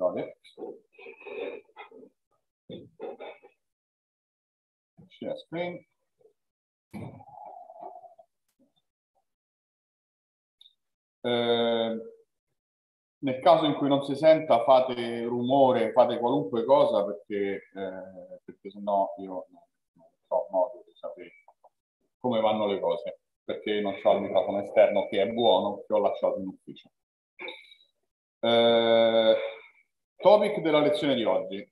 Lode. Share screen. Eh, nel caso in cui non si senta fate rumore, fate qualunque cosa perché, eh, perché sennò io non, non so modo di sapere come vanno le cose perché non ho il microfono esterno che è buono che ho lasciato in ufficio. Eh, topic della lezione di oggi.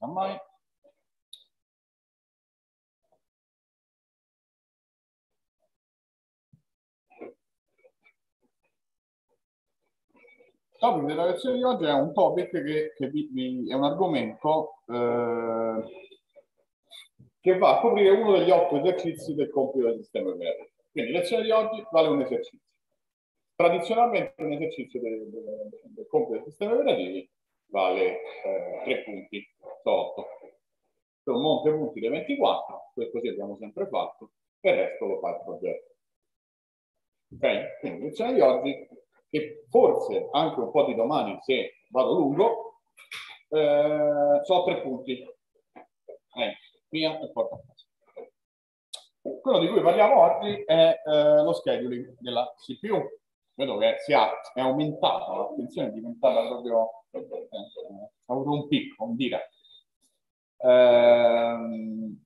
Mai. topic della lezione di oggi è un topic che, che vi, vi, è un argomento eh, che va a coprire uno degli otto esercizi del compito del sistema operativo. Quindi lezione di oggi vale un esercizio. Tradizionalmente un esercizio del, del, del compito del sistema operativo vale eh, 3 punti su 8. C'è un monte punti dei 24, così abbiamo sempre fatto, e il resto lo fa il progetto. Ok? Quindi lezione di oggi e forse anche un po' di domani se vado lungo, eh, so tre punti. Eh, via e porta. Quello di cui parliamo oggi è eh, lo scheduling della CPU. Vedo che si è, aumentato, l'attenzione è diventata proprio, eh, ha avuto un picco, un dire. Ehm,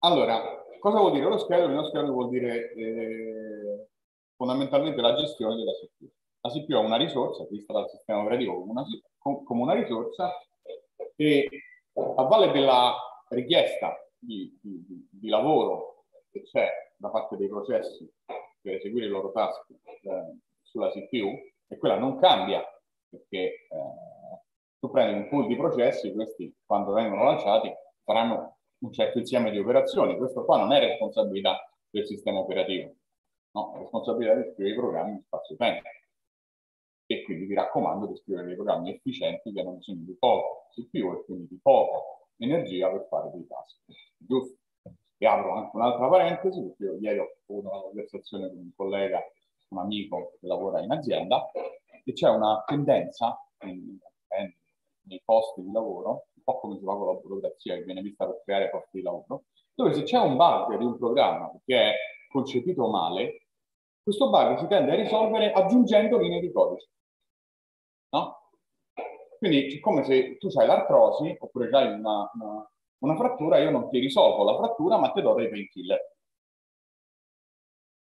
allora, cosa vuol dire lo scheduling? Lo scheduling vuol dire eh, fondamentalmente la gestione della CPU. La CPU è una risorsa vista dal sistema operativo come una, come una risorsa e a valle della richiesta di, di, di, lavoro che c'è da parte dei processi per eseguire i loro task eh, sulla CPU, e quella non cambia perché eh, tu prendi un pool di processi, questi quando vengono lanciati faranno un certo insieme di operazioni. Questo qua non è responsabilità del sistema operativo, no? è responsabilità di scrivere i programmi in spazio-tempo. E quindi vi raccomando di scrivere dei programmi efficienti che non bisogno di poco CPU e quindi di poca energia per fare dei task. Giusto? E apro anche un'altra parentesi, perché io ieri ho avuto una conversazione con un collega, un amico che lavora in azienda, e c'è una tendenza in, nei posti di lavoro, un po' come si fa con la burocrazia che viene vista per creare posti di lavoro, dove se c'è un bug di un programma che è concepito male, questo bug si tende a risolvere aggiungendo linee di codice. No? Quindi, siccome se tu hai l'artrosi, oppure hai una, una, una, frattura, io non ti risolvo la frattura, ma ti do dei painkiller.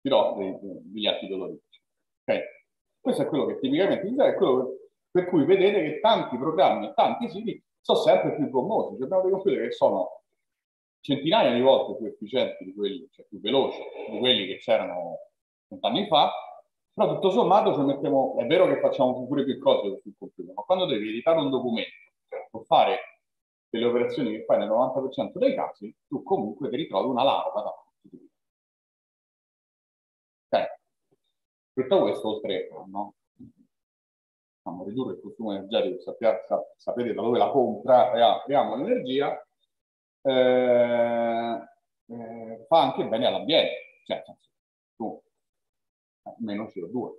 Ti do dei, degli antidolorifici. Ok? Questo è quello che tipicamente si è quello per cui vedete che tanti programmi e tanti siti sono sempre più gommosi. Cioè abbiamo dei computer che sono centinaia di volte più efficienti di quelli, cioè più veloci di quelli che c'erano vent'anni fa, però tutto sommato mettiamo, è vero che facciamo pure più cose sul computer, ma quando devi editare un documento o fare delle operazioni che fai nel 90% dei casi, tu comunque ti ritrovi una larva davanti. Ok? Detto questo, oltre no? diciamo, ridurre il consumo energetico, sappiate, sapete da dove la compriamo l'energia, eh, eh, fa anche bene all'ambiente, cioè tu eh, meno CO2,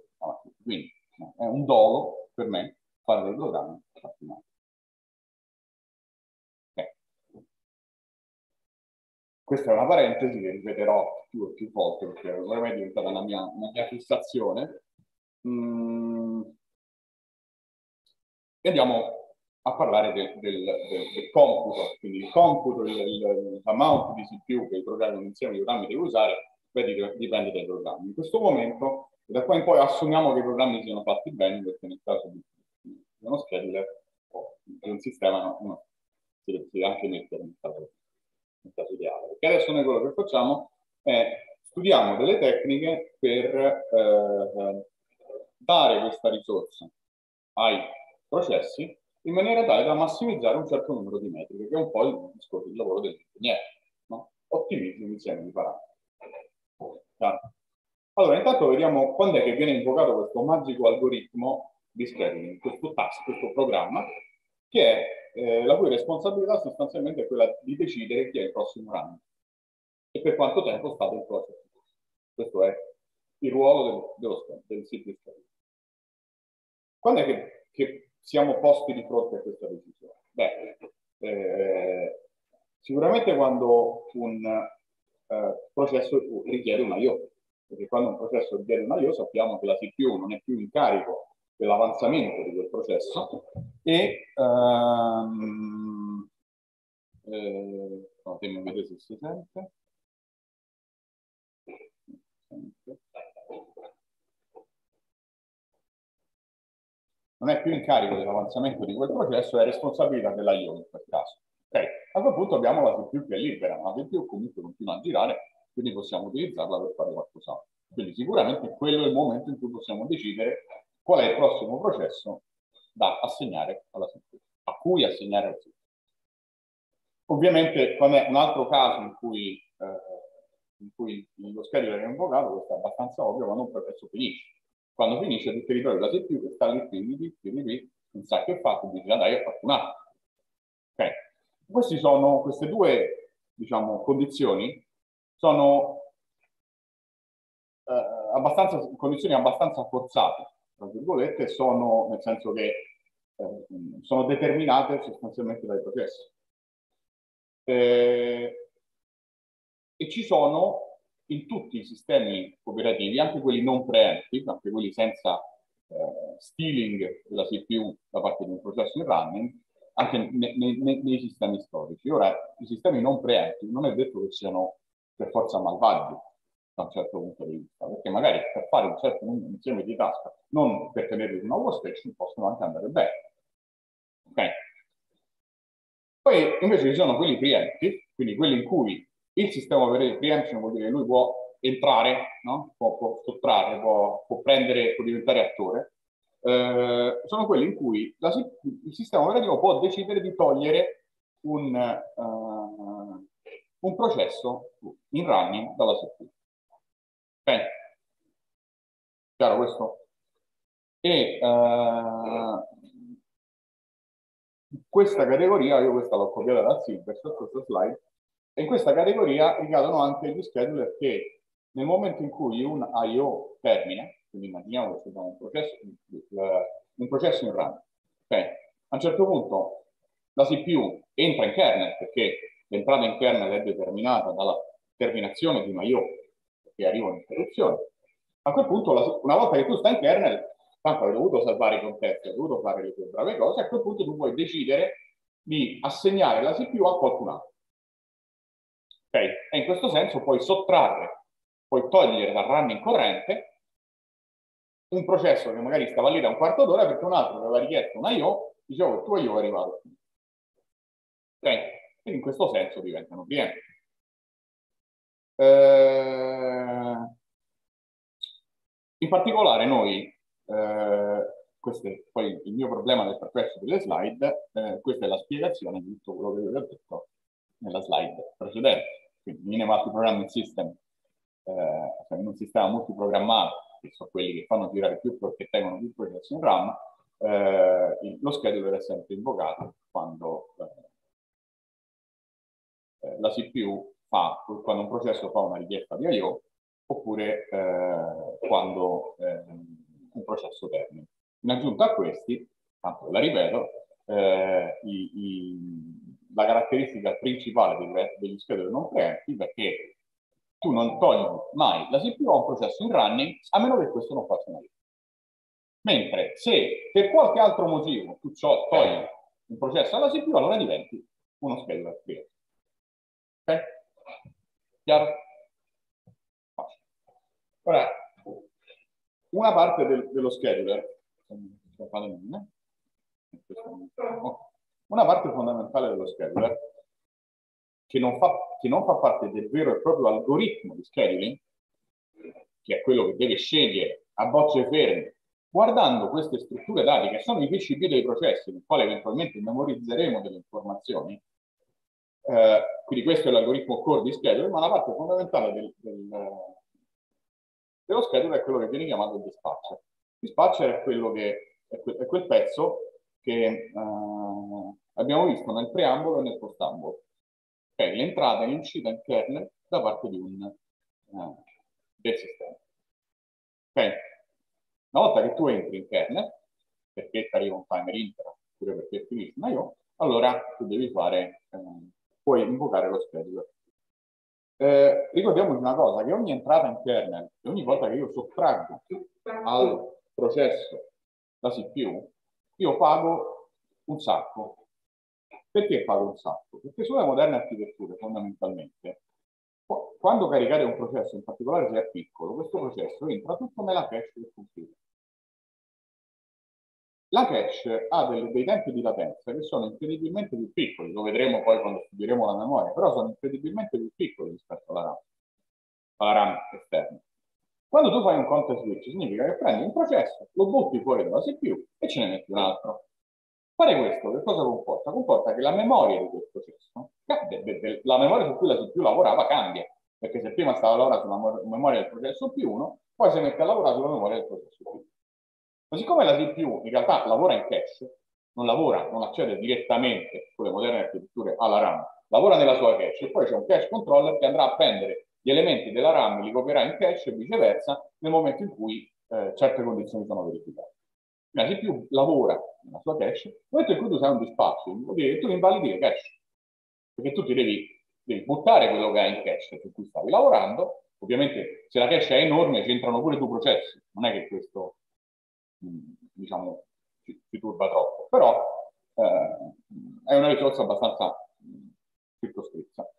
quindi è un dolo per me fare dei programmi fatti male. Questa è una parentesi che ripeterò più e più volte perché ormai è diventata una mia, una mia fissazione. Mm. E andiamo a parlare del, del, del, del computo, quindi il computo, l'amount di CPU che i programmi, insieme di programmi deve usare, beh, dipende dai programmi. In questo momento, da qua in poi assumiamo che i programmi siano fatti bene, perché nel caso di, uno scheduler o di un sistema no, no, si deve anche mettere nel caso, nel caso ideale. Perché adesso noi quello che facciamo è studiamo delle tecniche per eh, dare questa risorsa ai processi in maniera tale da massimizzare un certo numero di metriche, che è un po' il discorso del lavoro dell'ingegnere. No? Ottimizzi un insieme di parametri. Allora, intanto vediamo quando è che viene invocato questo magico algoritmo di scheduling, questo task, questo programma, che è eh, la cui responsabilità sostanzialmente è quella di decidere chi è il prossimo run e per quanto tempo sta del processo. Questo è il ruolo del, dello, del sito. Quando è che, che, siamo posti di fronte a questa decisione? Beh, eh, sicuramente quando un eh, processo richiede un IO, perché quando un processo richiede un IO sappiamo che la CPU non è più in carico dell'avanzamento di quel processo e um, eh, vedere se si sente. Non è più in carico dell'avanzamento di quel processo, è responsabilità della IO in quel caso. Okay. A quel punto abbiamo la CPU che è libera, ma la CPU comunque continua a girare, quindi possiamo utilizzarla per fare qualcos'altro. Quindi sicuramente quello è il momento in cui possiamo decidere qual è il prossimo processo da assegnare alla CPU, a cui assegnare al CPU. Ovviamente, un altro caso in cui, eh, in cui lo scheduler è invocato, questo è abbastanza ovvio, quando un processo finisce. Quando finisce il territorio della CPU che sta lì, qui, lì, qui, lì, non sa che fa, quindi già dai, ho fatto un altro. Okay. Queste sono, queste due, diciamo, condizioni sono eh, abbastanza, condizioni abbastanza forzate tra virgolette, sono, nel senso che eh, sono determinate sostanzialmente dai processi. Eh, e ci sono in tutti i sistemi operativi, anche quelli non preemptive, anche quelli senza eh, stealing della CPU da parte di un processo in running, anche ne, ne, ne, nei sistemi storici. Ora, i sistemi non preemptive non è detto che siano per forza malvagi, da un certo punto di vista, perché magari per fare un certo insieme di task, non per tenerli in una workstation, possono anche andare bene. Okay. Poi invece ci sono quelli preemptive, quindi quelli in cui il sistema operativo preemption vuol dire che lui può entrare, no? può, può, sottrarre, può, può, prendere, può diventare attore, eh, sono quelli in cui la, il sistema operativo può decidere di togliere un, uh, un processo in running dalla CPU. Bene. Chiaro questo? E uh, questa categoria, io questa l'ho copiata da Silver su questa slide, e in questa categoria ricadono anche gli scheduler che nel momento in cui un I.O. termina, quindi immaginiamo che sia un processo, un processo in run, okay. a un certo punto la CPU entra in kernel perché l'entrata in kernel è determinata dalla terminazione di un I.O che arriva un'interruzione. A quel punto, una volta che tu stai in kernel, tanto hai dovuto salvare i contesti, hai dovuto fare le tue brave cose, a quel punto tu puoi decidere di assegnare la CPU a qualcun altro. Ok? E in questo senso puoi sottrarre, puoi togliere dal running corrente un processo che magari stava lì da un quarto d'ora perché un altro aveva richiesto un I.O., diceva che il tuo I.O. è arrivato. Ok? E in questo senso diventano clienti. Eh, in particolare noi, eh, questo è poi il mio problema del percorso delle slide, eh, questa è la spiegazione di tutto quello che vi ho detto nella slide precedente. Quindi Mine Multiprogramming System, eh, cioè in un sistema multiprogrammato, che sono quelli che fanno girare più, che tengono più processi in RAM, eh, lo scheduler è sempre invocato quando eh, la CPU fa quando un processo fa una richiesta di I.O. oppure eh, quando eh, un processo termina. In aggiunta a questi, tanto la ripeto, eh, i, i, la caratteristica principale degli, degli scheduler non preemptive è che tu non togli mai la CPU a un processo in running a meno che questo non faccia una richiesta. Mentre se per qualche altro motivo tu togli un processo alla CPU, allora diventi uno scheduler preemptive. Ok? Chiaro? Ora, una parte del, dello scheduler, una parte fondamentale dello scheduler, che non, fa, che non fa parte del vero e proprio algoritmo di scheduling, che è quello che deve scegliere a bocce ferme, guardando queste strutture dati che sono i PCB dei processi, nel quale eventualmente memorizzeremo delle informazioni, eh, quindi questo è l'algoritmo core di schedule, ma la parte fondamentale del, del, dello schedule è quello che viene chiamato il dispatcher. Il dispatcher è, che, è, que, è quel pezzo che uh, abbiamo visto nel preambolo e nel postambolo. Okay, l'entrata e l'uscita in kernel da parte di un, uh, del sistema. Ok? Una volta che tu entri in kernel, perché ti arriva un timer inter, oppure perché finisce una IO, allora tu devi fare, eh, puoi invocare lo scheduler. Eh, ricordiamoci una cosa, che ogni entrata in kernel e ogni volta che io sottraggo al processo la CPU, io pago un sacco. Perché pago un sacco? Perché sulle moderne architetture, fondamentalmente, quando caricate un processo, in particolare se è piccolo, questo processo entra tutto nella cache del computer. La cache ha delle, dei tempi di latenza che sono incredibilmente più piccoli, lo vedremo poi quando studieremo la memoria, però sono incredibilmente più piccoli rispetto alla RAM, alla RAM esterna. Quando tu fai un context switch significa che prendi un processo, lo butti fuori dalla CPU e ce ne metti un altro. Fare questo che cosa comporta? Comporta che la memoria di quel processo, la memoria su cui la CPU lavorava cambia, perché se prima stava lavorando sulla memoria del processo P1, poi si mette a lavorare sulla memoria del processo P2. Ma siccome la CPU in realtà lavora in cache, non lavora, non accede direttamente con le moderne architetture alla RAM, lavora nella sua cache e poi c'è un cache controller che andrà a prendere gli elementi della RAM, li copierà in cache e viceversa nel momento in cui eh, certe condizioni sono verificate. La CPU lavora nella sua cache, nel momento in cui tu sai un dispatch, vuol dire che tu invalidi le cache, perché tu ti devi, devi buttare quello che hai in cache su cui stavi lavorando, ovviamente se la cache è enorme c'entrano pure i tuoi processi, non è che questo diciamo, ci, ci, turba troppo, però eh, è una risorsa abbastanza circoscritta,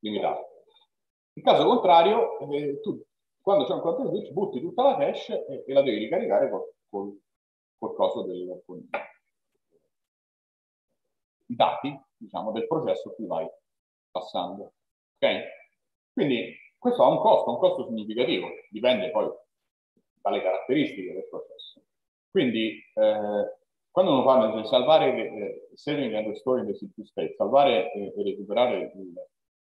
limitata. In caso contrario, eh, tu quando c'è un content switch butti tutta la cache e, e la devi ricaricare col, col, col coso del, con i dati, diciamo, del processo che vai passando. Ok? Quindi questo ha un costo, un costo significativo, dipende poi dalle caratteristiche del processo. Quindi, eh, quando uno parla di salvare, eh, saving and restoring the CPU state, salvare e, e recuperare il,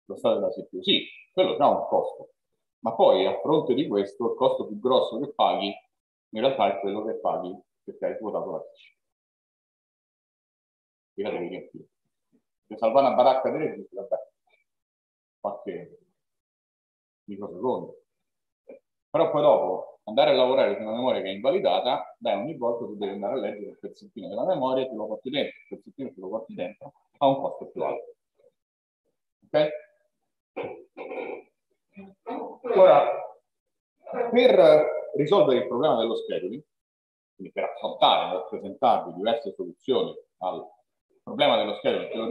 lo stato della CPU, sì, quello ha un costo. Ma poi, a fronte di questo, il costo più grosso che paghi, in realtà è quello che paghi perché hai votato la PC. E la devi riempire. Se salvare una baracca di registri, vabbè, qualche microsecondo. Però poi dopo andare a lavorare su una memoria che è invalidata, beh, ogni volta tu devi andare a leggere il pezzettino della memoria, te lo porti dentro, il pezzettino te lo porti dentro, ha un costo più alto. Ok? Ora, per risolvere il problema dello scheduling, quindi per affrontare e presentarvi diverse soluzioni al problema dello scheduling, che lo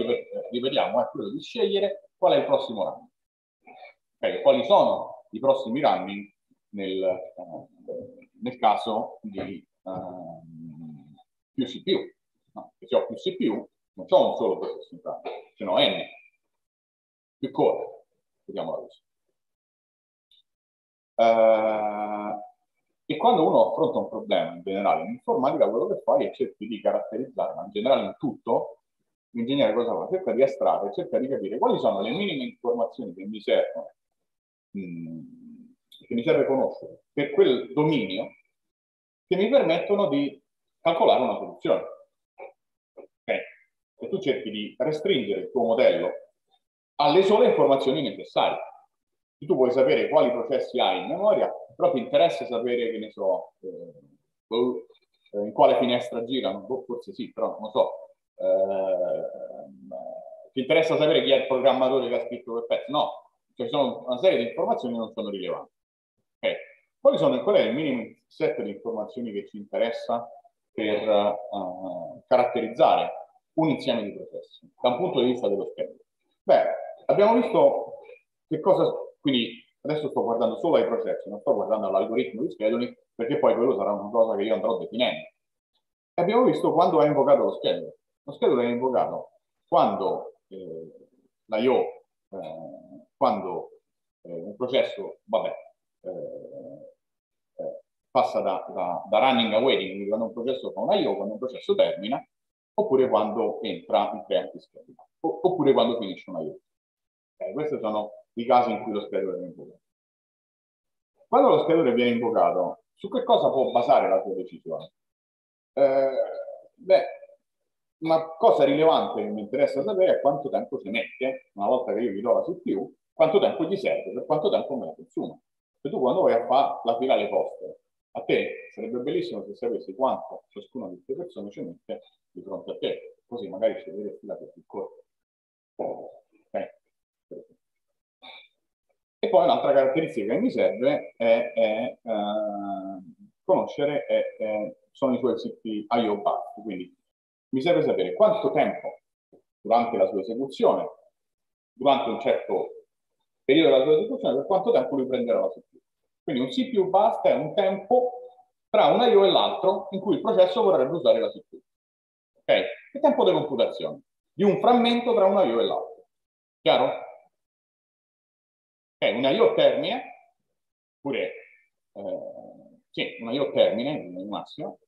ripetiamo, è quello di scegliere qual è il prossimo running. Okay, quali sono i prossimi running nel, eh, nel caso di uh, più CPU. No? se ho più CPU, non ho un solo processo interno, ce n'ho n, più core, vediamola così. Uh, e quando uno affronta un problema in generale in informatica, quello che fai è cerchi di caratterizzare, ma in generale in tutto, l'ingegnere cosa fa? Cerca di astrarre, cerca di capire quali sono le minime informazioni che mi servono mh, mm, che mi serve conoscere per quel dominio che mi permettono di calcolare una soluzione. Okay. E tu cerchi di restringere il tuo modello alle sole informazioni necessarie. Se tu vuoi sapere quali processi hai in memoria, però ti interessa sapere, che ne so, eh, eh in quale finestra girano, boh, forse sì, però non lo so. Eh, ti interessa sapere chi è il programmatore che ha scritto quel pezzo? No, ci sono una serie di informazioni che non sono rilevanti. Okay. Quali sono, qual è il minimo set di informazioni che ci interessa per uh, caratterizzare un insieme di processi da un punto di vista dello schema? Beh, abbiamo visto che cosa, quindi adesso sto guardando solo ai processi, non sto guardando all'algoritmo di scheduling, perché poi quello sarà una cosa che io andrò definendo. E abbiamo visto quando è invocato lo scheduler. Lo scheduler è invocato quando eh, l'IO, eh, quando eh, un processo, vabbè, eh, eh, passa da, da, da, running a waiting, quindi quando un processo fa una IO, quando un processo termina, oppure quando entra il preemptive schedule, oppure quando finisce una IO. Okay, questi sono i casi in cui lo scheduler viene invocato. Quando lo scheduler viene invocato, su che cosa può basare la sua decisione? Eh, beh, una cosa rilevante che mi interessa sapere è quanto tempo ci mette, una volta che io gli do la CPU, quanto tempo gli serve, per quanto tempo me la consuma. E tu quando vai a fare la fila alle poste, A te sarebbe bellissimo se sapessi quanto ciascuna di queste persone ci mette di fronte a te, così magari sceglieresti la più corta. Okay. E poi un'altra caratteristica che mi serve è, è uh, conoscere è, è, sono i suoi siti IO bust, quindi mi serve sapere quanto tempo durante la sua esecuzione, durante un certo periodo della sua esecuzione, per quanto tempo lui prenderà la CPU. Quindi un CPU bust è un tempo tra un I.O. e l'altro in cui il processo vorrebbe usare la CPU. Ok? Il tempo di computazione di un frammento tra un I.O. e l'altro. Chiaro? Ok, un I.O. termine, oppure eh, sì, un I.O. termine, nel massimo,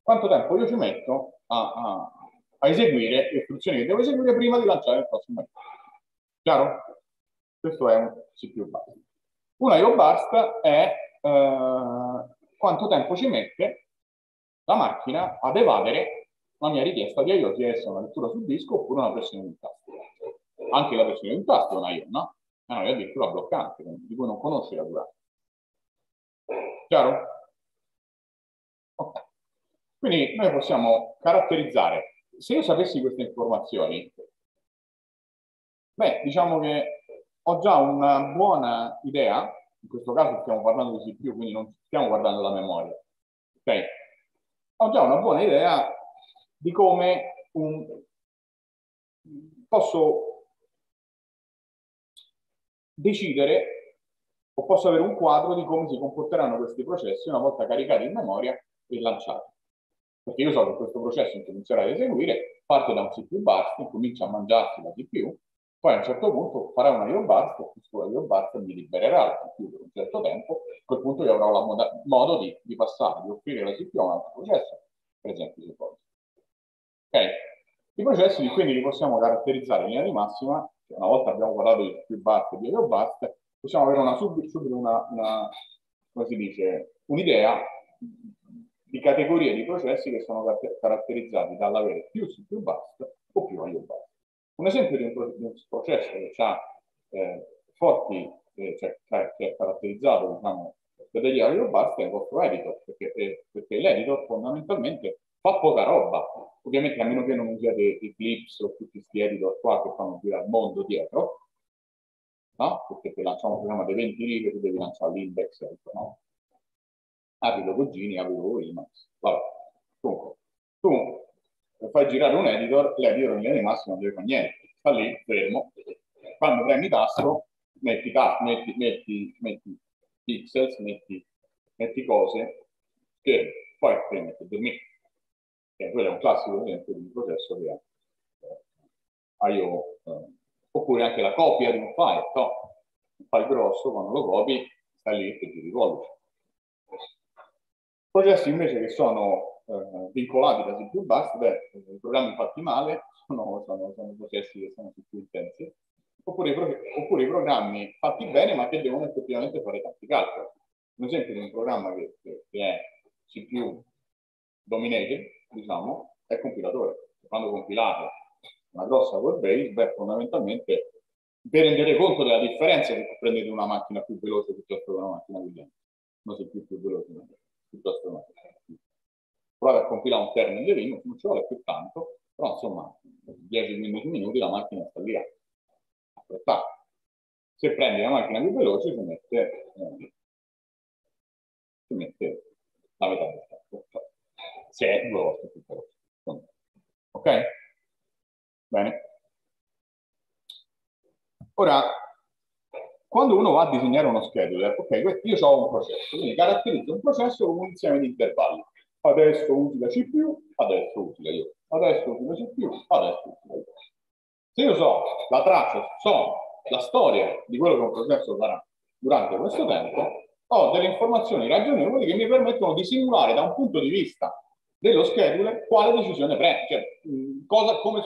quanto tempo io ci metto a, a, a eseguire le istruzioni che devo eseguire prima di lanciare il prossimo I.O. Chiaro? Questo è un CPU base. Un I.O. burst è eh, quanto tempo ci mette la macchina ad evadere la mia richiesta di I.O., sia essa una lettura sul disco oppure una pressione di un tasto. Anche la pressione di un tasto è una I.O., no? È una I.O. addirittura bloccante, di cui non conosce la durata. Chiaro? Ok. Quindi noi possiamo caratterizzare, se io sapessi queste informazioni, beh, diciamo che ho già una buona idea, in questo caso stiamo parlando di CPU, quindi non stiamo guardando la memoria, ok? Ho già una buona idea di come un... posso decidere o posso avere un quadro di come si comporteranno questi processi una volta caricati in memoria e lanciati. Perché io so che questo processo inizierà ad eseguire, parte da un CPU burst, comincia a mangiarsi la CPU, poi a un certo punto farà una IO burst, questo IO burst mi libererà per un certo tempo, a quel punto io avrò la modo di, di, passare, di offrire la CPU a un altro processo, per esempio se poi. Ok? I processi quindi li possiamo caratterizzare in linea di massima, cioè una volta abbiamo parlato di più burst e di IO burst, possiamo avere una, subito, una, una, come si dice, un'idea di categorie di processi che sono caratterizzati dall'avere più CPU burst o più IO burst. Un esempio di un, di un processo che ha eh, forti, eh, cioè, che è caratterizzato diciamo, per degli aree robusti è il vostro editor, perché, eh, perché l'editor fondamentalmente fa poca roba. Ovviamente a meno che non usiate Eclipse o tutti questi editor qua che fanno girare il mondo dietro, no? Perché se lanciamo un programma di 20 righe tu devi lanciare l'index, no? Apri lo Gini, apri lo Emacs. Vabbè. Comunque, tu fai girare un editor, l'editor in linea di massima non deve fare niente, sta lì fermo, quando premi tasto metti, metti, metti, metti pixels, metti, metti cose, schermo, poi premi e dormire. E quello è un classico esempio di un processo che ha eh, io, eh, oppure anche la copia di un file, no? un file grosso, quando lo copi, sta lì e ti rivolgi. Processi invece che sono eh, vincolati da più bassi, beh, i programmi fatti male sono, sono, sono processi che sono più intensi, oppure i, oppure i, programmi fatti bene ma che devono effettivamente fare tanti calcoli. Un esempio di un programma che, che, è CPU dominated, diciamo, è il compilatore. Quando compilate una grossa code base, beh, fondamentalmente per rendere conto della differenza che prendete una macchina più veloce piuttosto che una macchina più lenta. Non si più, più veloce, piuttosto che una macchina provare a compilare un termine di Linux, non ci vuole più tanto, però insomma 10-15 minuti la macchina sta lì a aspettare. Se prendi una macchina più veloce si mette, eh, si mette la metà del tempo, se è due volte più veloce. Ok? Bene. Ora, quando uno va a disegnare uno scheduler, ok, io ho un processo, quindi caratterizzo un processo con un insieme di intervalli adesso usi la CPU, adesso usi la io, adesso usi la CPU, adesso usi la io. Se io so la traccia, so la storia di quello che un processo farà durante questo tempo, ho delle informazioni ragionevoli che mi permettono di simulare da un punto di vista dello scheduler quale decisione prende, cioè cosa, come,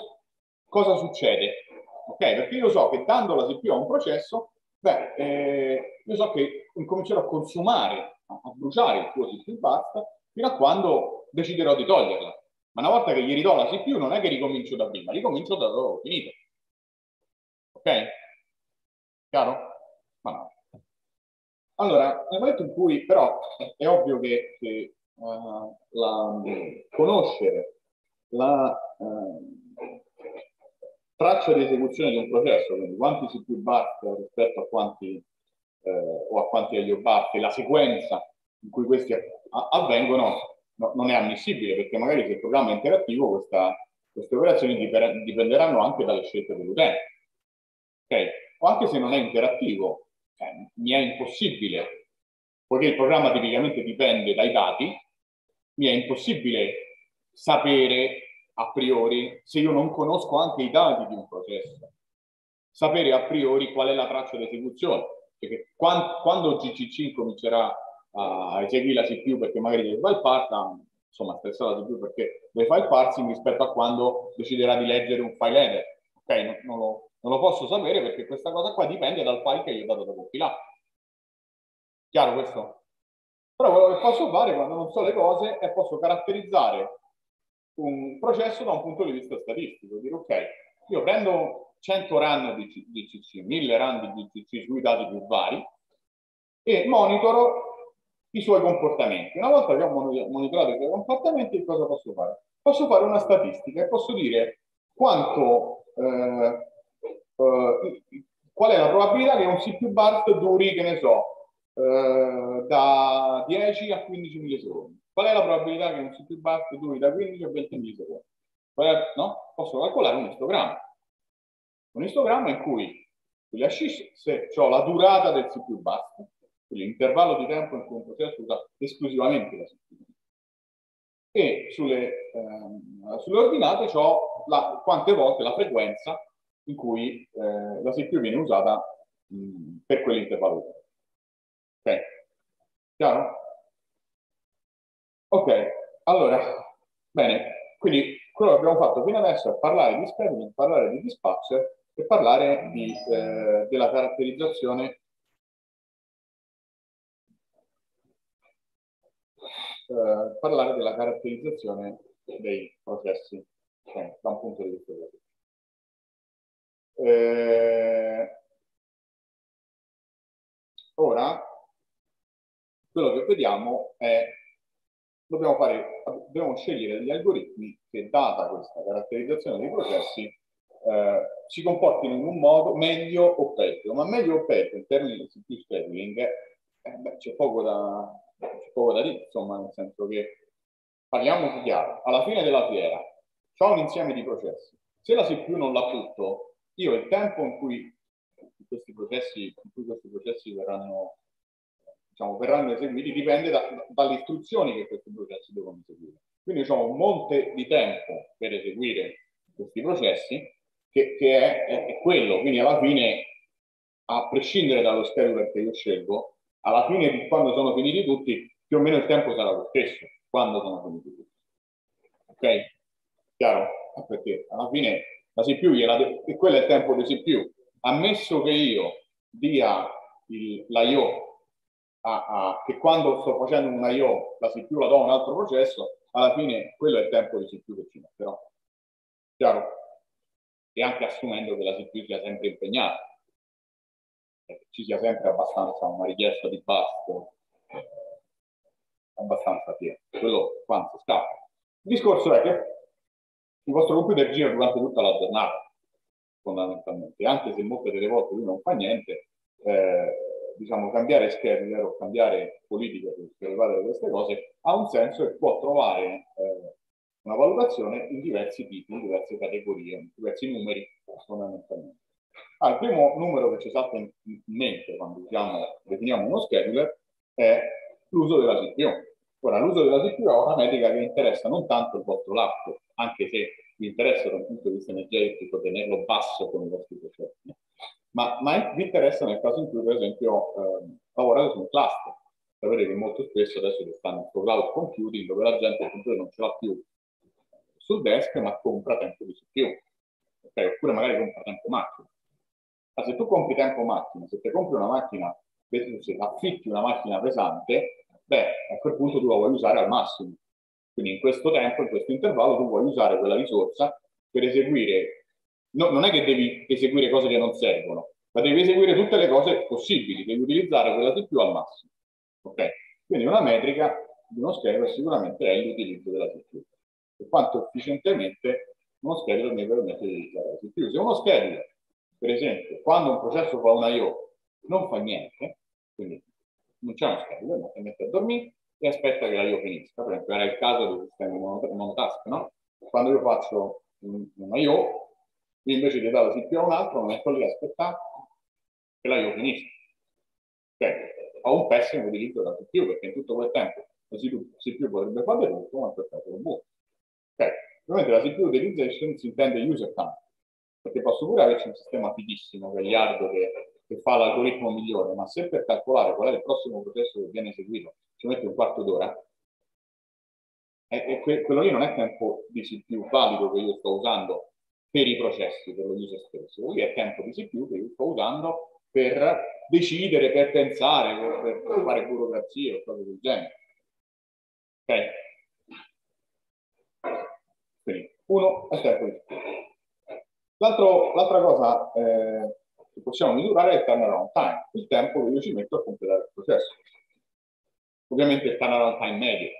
cosa succede. Ok? Perché io so che dando la CPU a un processo, beh, eh, io so che incomincerò a consumare, a bruciare il suo CPU bus fino a quando deciderò di toglierla. Ma una volta che gli ridò la CPU non è che ricomincio da prima, ricomincio da dove ho finito. Ok? Chiaro? Ma no. Allora, nel momento in cui però è ovvio che, che uh, la, conoscere la uh, traccia di esecuzione di un processo, quindi quanti CPU BART rispetto a quanti uh, o a quanti IO BART, la sequenza in cui questi avvengono no, non è ammissibile, perché magari se il programma è interattivo questa, queste operazioni dipenderanno anche dalle scelte dell'utente. Okay? O anche se non è interattivo, eh, mi è impossibile, poiché il programma tipicamente dipende dai dati, mi è impossibile sapere a priori, se io non conosco anche i dati di un processo, sapere a priori qual è la traccia di esecuzione. Perché quando, quando GCC comincerà a eseguire la CPU perché magari deve part, insomma, stressata di più perché deve fare il parsing rispetto a quando deciderà di leggere un file header. Ok, non, non lo, non lo posso sapere perché questa cosa qua dipende dal file che io ho dato da compilare. Chiaro questo? Però quello che posso fare quando non so le cose è posso caratterizzare un processo da un punto di vista statistico. Dire ok, io prendo 100 run di GCC, 1000 run di GCC sui dati più vari e monitoro i suoi comportamenti. Una volta che ho monitorato i suoi comportamenti, cosa posso fare? Posso fare una statistica e posso dire quanto eh, Uh, qual è la probabilità che un CPU BART duri, che ne so, uh, da 10 a 15 millisecondi? Qual è la probabilità che un CPU BART duri da 15 a 20 millisecondi? È, no? Posso calcolare un istogramma. Un istogramma in cui se ho la durata del CPU BART, l'intervallo di tempo in cui un processo usa esclusivamente la CPU, e sulle, ehm, sulle ordinate ho la, quante volte la frequenza in cui eh, la CPU viene usata mh, per quell'intervallo. Ok, chiaro? Ok, allora, bene, quindi quello che abbiamo fatto fino adesso è parlare di scheduling, parlare di dispatcher e parlare di, eh, della caratterizzazione eh, parlare della caratterizzazione dei processi okay, da un punto di vista relativo. Eh, ora, quello che vediamo è, dobbiamo, fare, dobbiamo scegliere degli algoritmi che, data questa caratterizzazione dei processi, eh, si comportino in un modo meglio o peggio. Ma meglio o peggio in termini di CPU scheduling eh, c'è poco, poco da dire, insomma, nel senso che parliamo chiaro, alla fine della fiera c'è un insieme di processi. Se la CPU non l'ha tutto, io il tempo in cui questi processi, in cui questi processi verranno, diciamo, verranno eseguiti dipende da, dalle istruzioni che questi processi devono eseguire. Quindi ho un monte di tempo per eseguire questi processi che, che è, è, quello. Quindi alla fine, a prescindere dallo scheduler che io scelgo, alla fine di quando sono finiti tutti, più o meno il tempo sarà lo stesso quando sono finiti tutti. Ok? Chiaro? Perché alla fine la CPU gliela de- e quello è il tempo di CPU. Ammesso che io dia l'IO a, a, che quando sto facendo un IO la CPU la do a un altro processo, alla fine quello è il tempo di CPU che ci metterò. Chiaro? E anche assumendo che la CPU sia sempre impegnata, ci sia sempre abbastanza una richiesta di basso eh, abbastanza piena. Quello quanto scappa. Il discorso è che il vostro computer gira durante tutta la giornata, fondamentalmente, anche se molte delle volte lui non fa niente, eh, diciamo, cambiare scheduler o cambiare politica per derivare queste cose ha un senso e può trovare eh, una valutazione in diversi tipi, in diverse categorie, in diversi numeri, fondamentalmente. Ah, il primo numero che ci salta in mente quando diciamo, definiamo uno scheduler è l'uso della CPU. Ora, l'uso della CPU è una metrica che interessa non tanto il vostro laptop, anche se vi interessa da un punto di vista energetico tenerlo basso con i vostri processi, ma, ma vi interessa nel caso in cui, per esempio, eh, lavorate su un cluster. Sapete che molto spesso adesso che stanno con cloud computing, dove la gente computer non ce l'ha più sul desk, ma compra tempo di CPU. Okay? Oppure magari compra tempo macchina. Ma se tu compri tempo macchina, se ti compri una macchina, se affitti una macchina pesante, beh, a quel punto tu la vuoi usare al massimo. Quindi in questo tempo, in questo intervallo, tu vuoi usare quella risorsa per eseguire, no, non è che devi eseguire cose che non servono, ma devi eseguire tutte le cose possibili, devi utilizzare quella CPU al massimo. Ok? Quindi una metrica di uno scheduler sicuramente è l'utilizzo della CPU e quanto efficientemente uno scheduler mi permette di utilizzare la CPU. Se uno scheduler, per esempio, quando un processo fa una I.O. non fa niente, quindi non c'è uno scheduler, ma si mette a dormire e aspetta che la I.O. finisca. Per esempio, era il caso del sistema monotask, no? Quando io faccio una I.O., invece di dare CPU a un altro, mi metto lì a aspettare che la I.O. finisca. Okay. Ho un pessimo utilizzo della CPU perché in tutto quel tempo la CPU potrebbe fare tutto, ma per caso lo buco. Ok, ovviamente la CPU utilization si intende user time, perché posso pure averci un sistema fighissimo, vegliardo, che, che fa l'algoritmo migliore, ma se per calcolare qual è il prossimo processo che viene eseguito ci mette un quarto d'ora, e, e que, quello lì non è tempo di CPU valido che io sto usando per i processi, per lo user stesso, lì è tempo di CPU che io sto usando per decidere, per pensare, per, per fare burocrazia o cose del genere. Ok? Quindi, uno è tempo di L'altra cosa eh, che possiamo misurare è il turnaround time, il tempo che io ci metto a completare il processo. Ovviamente il turnaround time medio,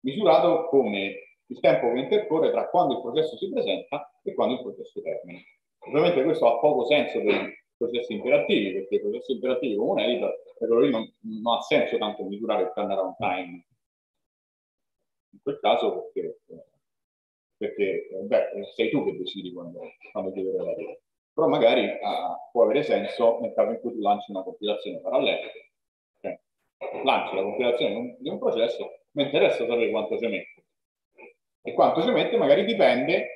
misurato come il tempo che intercorre tra quando il processo si presenta e quando il processo termina. Ovviamente questo ha poco senso per i processi interattivi, perché i processi interattivi come un editor, per loro non, non ha senso tanto misurare il turnaround time in quel caso perché, perché beh, sei tu che decidi quando, quando chiedere la lavoro. Però magari ah, può avere senso nel caso in cui tu lanci una compilazione parallela. Okay. Lanci la compilazione di un processo, mi interessa sapere quanto ci mette. E quanto ci mette magari dipende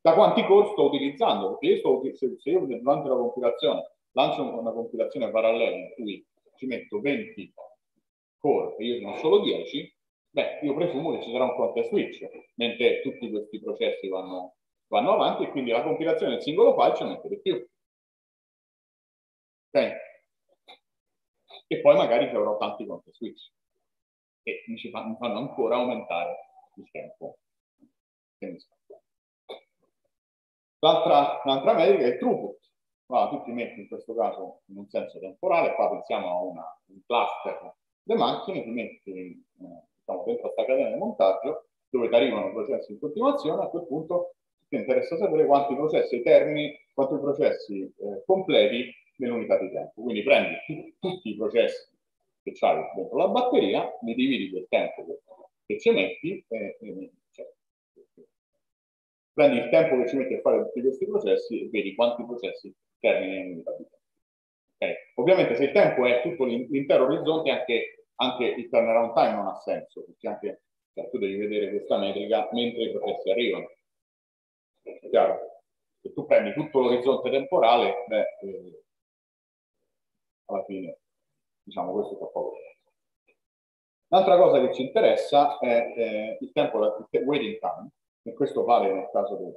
da quanti core sto utilizzando, perché io sto, se, se io durante la compilazione lancio una compilazione parallela in cui ci metto 20 core e io sono solo 10, Beh, io presumo che ci sarà un context switch, mentre tutti questi processi vanno, vanno avanti e quindi la compilazione del singolo file ci mette di più. Ok? E poi magari ci avrò tanti context switch e mi, fa, mi fanno ancora aumentare il tempo. L'altra metrica è il throughput. Allora, tutti metti in questo caso in un senso temporale, qua pensiamo a una, un cluster le macchine, ti metti diciamo, dentro questa catena di montaggio dove ti arrivano processi in continuazione, a quel punto ti interessa sapere quanti processi termini, quanti processi eh, completi nell'unità di tempo. Quindi prendi tutti i processi che c'hai dentro la batteria, ne dividi quel tempo che, che ci metti e, e cioè, prendi il tempo che ci metti a fare tutti questi processi e vedi quanti processi termini in unità di tempo. Okay. Ovviamente se il tempo è tutto l'intero orizzonte, anche anche il turnaround time non ha senso, perché anche cioè, tu devi vedere questa metrica mentre i processi arrivano. Chiaro? Se tu prendi tutto l'orizzonte temporale, beh, eh, alla fine, diciamo, questo fa poco. L'altra cosa che ci interessa è eh, il tempo da waiting time, e questo vale nel caso del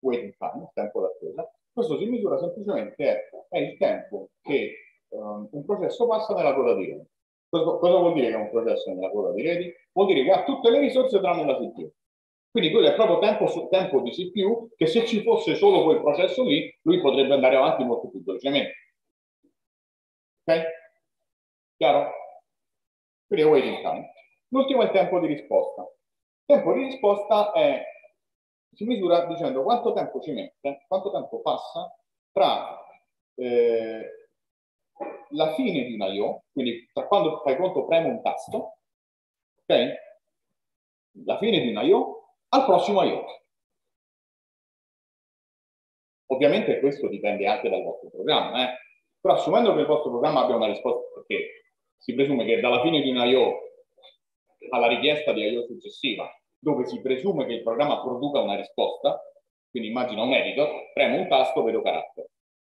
waiting time, il tempo d'attesa. Questo si misura semplicemente è, il tempo che um, un processo passa nella di rete. Cosa, vuol dire che è un processo nella coda di reti? Vuol dire che ha tutte le risorse tranne la CPU. Quindi quello è proprio tempo su tempo di CPU che se ci fosse solo quel processo lì, lui potrebbe andare avanti molto più velocemente. Ok? Chiaro? Quindi è waiting time. L'ultimo è il tempo di risposta. Il tempo di risposta è, si misura dicendo quanto tempo ci mette, quanto tempo passa tra eh, la fine di una I.O., quindi da quando fai conto premo un tasto, ok? La fine di una I.O. al prossimo I.O. Ovviamente questo dipende anche dal vostro programma, eh? però assumendo che il vostro programma abbia una risposta, perché si presume che dalla fine di una I.O. alla richiesta di I.O. successiva, dove si presume che il programma produca una risposta, quindi immagino un editor, premo un tasto, vedo carattere.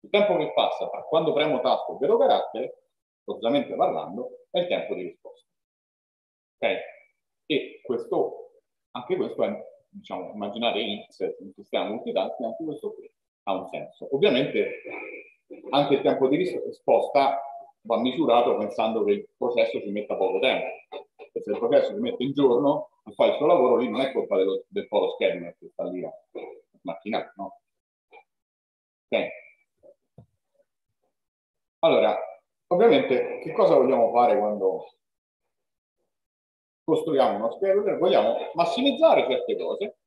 Il tempo che passa tra quando premo tasto e vedo carattere, forzosamente parlando, è il tempo di risposta. Ok? E questo, anche questo è, diciamo, immaginare X un sistema multitasking, anche questo qui ha un senso. Ovviamente anche il tempo di risposta va misurato pensando che il processo ci metta poco tempo. Perché se il processo si mette in giorno a fare il suo lavoro, lì non è colpa dello, del polo scheduler che sta lì a macchinare, no? Ok? Allora, ovviamente, che cosa vogliamo fare quando costruiamo uno scheduler? Vogliamo massimizzare certe cose,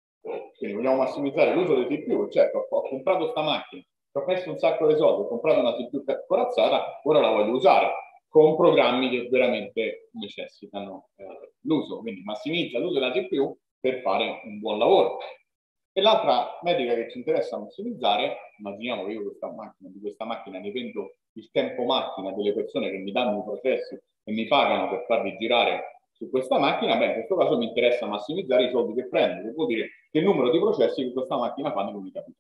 quindi vogliamo massimizzare l'uso dei CPU. Certo, ho comprato questa macchina, ci ho messo un sacco di soldi, ho comprato una CPU corazzata, ora la voglio usare con programmi che veramente necessitano eh, l'uso. Quindi massimizza l'uso della CPU per fare un buon lavoro. E l'altra metrica che ci interessa massimizzare, immaginiamo che io questa macchina, di questa macchina ne vendo il tempo macchina delle persone che mi danno i processi e mi pagano per farli girare su questa macchina, beh, in questo caso mi interessa massimizzare i soldi che prendo, che vuol dire che il numero di processi che questa macchina fa nell'unica vita.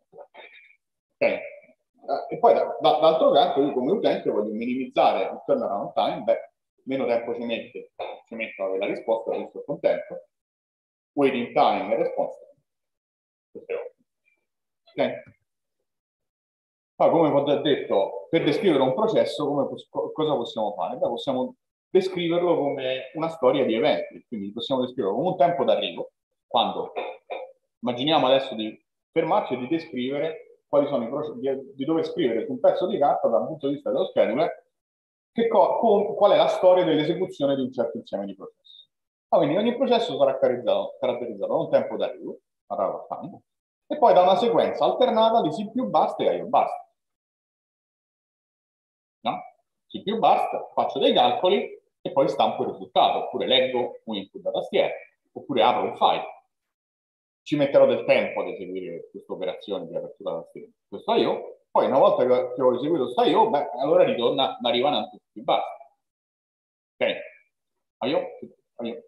Okay. E poi d'altro canto io come utente voglio minimizzare il turnaround time, beh, meno tempo ci mette, ci metto a avere la risposta, quindi sono contento. Waiting time e response Okay. Ma come ho già detto, per descrivere un processo, come, cosa possiamo fare? Beh, possiamo descriverlo come una storia di eventi, quindi possiamo descriverlo come un tempo d'arrivo, quando immaginiamo adesso di fermarci e di descrivere quali sono i processi, di, dover scrivere su un pezzo di carta dal punto di vista dello con, qual è la storia dell'esecuzione di un certo insieme di processi. Ah, quindi ogni processo sarà caratterizzato, caratterizzato da un tempo d'arrivo, e poi da una sequenza alternata di C più basta e IO basta. C più basta, faccio dei calcoli e poi stampo il risultato, oppure leggo un input da tastiera, oppure apro un file. Ci metterò del tempo ad eseguire questa operazione di apertura da tastiera. Questo IO, poi una volta che ho eseguito questo IO, beh, allora ritorna una rimanente più basta. Ok? IO, IO,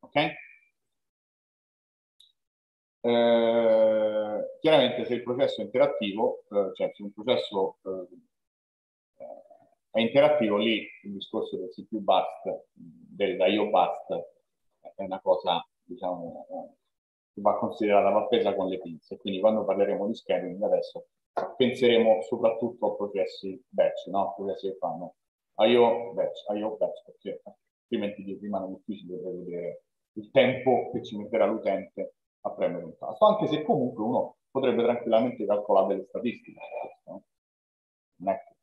ok? Eh, chiaramente se il processo è interattivo, eh, cioè se un processo eh, è interattivo, lì il discorso del CPU bust, dell'IO bust, è una cosa, diciamo, che va considerata, va presa con le pinze. Quindi quando parleremo di scheduling adesso penseremo soprattutto a processi batch, no? processi che fanno IO batch, IO batch, perché altrimenti rimane difficile prevedere il tempo che ci metterà l'utente a premere un tasto, anche se comunque uno potrebbe tranquillamente calcolare delle statistiche. No? Non è che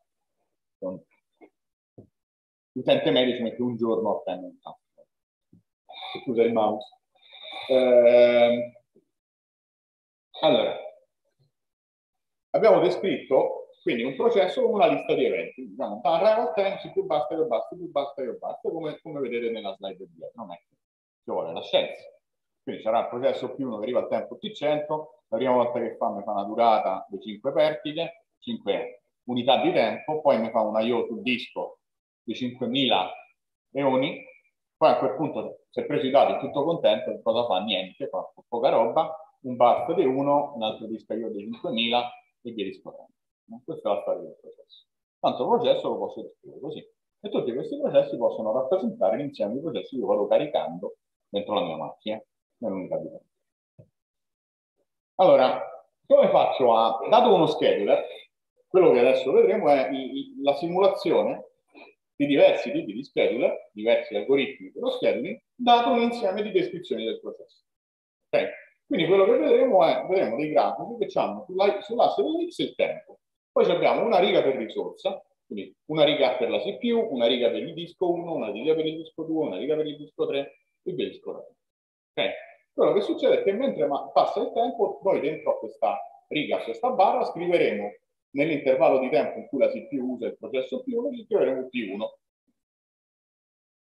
l'utente medio ci mette un giorno a premere un tasto. Scusa il mouse. Eh, allora, abbiamo descritto quindi un processo come una lista di eventi. Diciamo, arriva al più basta che basta, più basta che basta, come, come vedete nella slide di dietro. Non è che ci vuole la scienza. Quindi sarà il processo più 1 che arriva al tempo T100, la prima volta che fa mi fa una durata di 5 pertide, 5 unità di tempo, poi mi fa una IO sul disco di 5.000 eoni, poi a quel punto si è preso i dati tutto contento, cosa fa? Niente, fa poca roba, un bust di 1, un altro disco IO di 5.000 e via discorrendo. Questa è la storia del processo. Tanto il processo lo posso descrivere così. E tutti questi processi possono rappresentare l'insieme di processi che io vado caricando dentro la mia macchina nell'unità di tempo. Allora, come faccio a, dato uno scheduler, quello che adesso vedremo è la simulazione di diversi tipi di scheduler, diversi algoritmi dello scheduling, dato un insieme di descrizioni del processo. Okay? Quindi quello che vedremo è, vedremo dei grafici che hanno sull'asse dell'x il tempo. Poi abbiamo una riga per risorsa, quindi una riga per la CPU, una riga per il disco 1, una riga per il disco 2, una riga per il disco 3 e via discorrendo. Okay? Quello che succede è che mentre passa il tempo, noi dentro questa riga, questa barra, scriveremo nell'intervallo di tempo in cui la CPU usa il processo P1, scriveremo P1.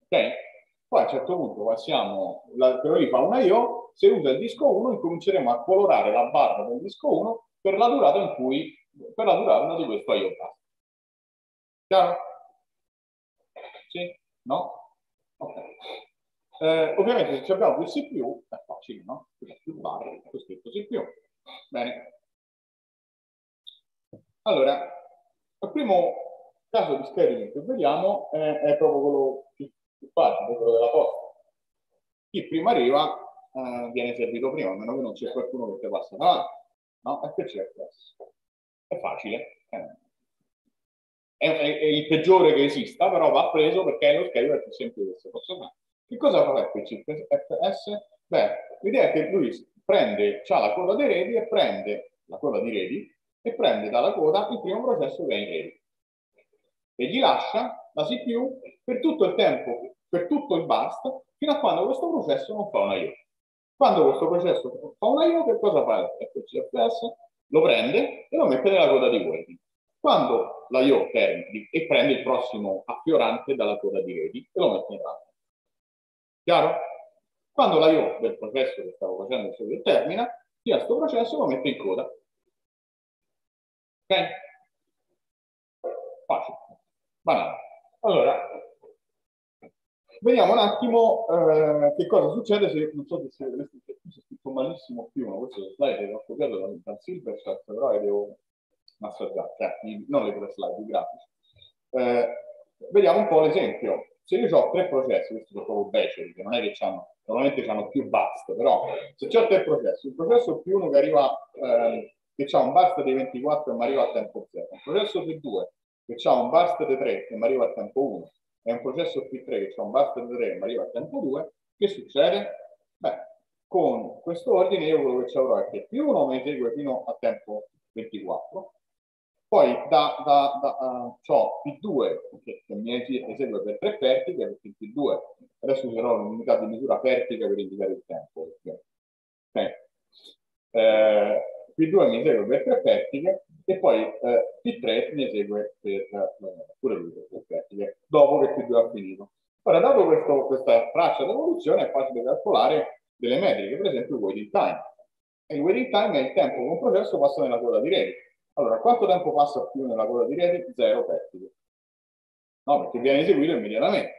Ok? Poi a un certo punto passiamo, la, lì fa una IO, se usa il disco 1 incominceremo a colorare la barra del disco 1 per la durata in cui, per la durata di questo IO basta. Chiaro? Sì? No? Ok. Eh, ovviamente se abbiamo più CPU è facile, no? più barre, ho scritto CPU. Bene. Allora, il primo caso di scheduling che vediamo è, è proprio quello più, facile, quello della posta. Chi prima arriva eh, viene servito prima, a meno che non c'è qualcuno che ti passa davanti. No? Che c'è questo. È facile. Eh. È, è, è, il peggiore che esista, però va preso perché è lo scheduler più semplice che si possa fare. Che cosa fa FCFS? Beh, l'idea è che lui prende, ha la coda dei redi e prende la coda di redi e prende dalla coda il primo processo che è in redi. e gli lascia la CPU per tutto il tempo, per tutto il burst, fino a quando questo processo non fa una IO. Quando questo processo fa una IO, che cosa fa l'FCFS? Lo prende e lo mette nella coda di waiting. Quando la IO termina e prende il prossimo affiorante dalla coda di ready e lo mette in run. Chiaro? Quando la IO del processo che stavo facendo se termina, sia questo processo lo mette in coda. Ok? Facile. Banale. Allora, vediamo un attimo eh, che cosa succede se, non so se c'è scritto malissimo più, ma questo è slide che ho copiato da, da Silverchat, però le devo massaggiare, cioè, non le tre slide, i grafici. Eh, vediamo un po' l'esempio. Se io ho tre processi, questi sono proprio beceri, che non è che hanno, normalmente hanno più bust, però se ho tre processi, il processo più uno che arriva, eh, che ha un bust dei 24 e mi arriva a tempo 0, il processo più 2 che ha un bust di 3 che mi arriva a tempo 1 e un processo P3 che ha un bust di 3 che mi arriva a tempo 2, che succede? Beh, con questo ordine io quello che avrò è che P1 mi esegue fino a tempo 24, poi da, da, da uh, ho P2 che, che, mi esegue per 3 vertiche, perché P2 adesso userò l'unità di misura vertica per indicare il tempo. Perché, okay. eh, P2 mi esegue per 3 vertiche e poi eh, P3 mi esegue per, eh, pure lui per 3 vertiche, dopo che P2 ha finito. Ora, dato questo, questa traccia di evoluzione, è facile calcolare delle metriche, per esempio il waiting time. E il waiting time è il tempo che un processo passa nella coda di rete. Allora, quanto tempo passa più nella coda di rete? Zero vertiche. No, perché viene eseguito immediatamente.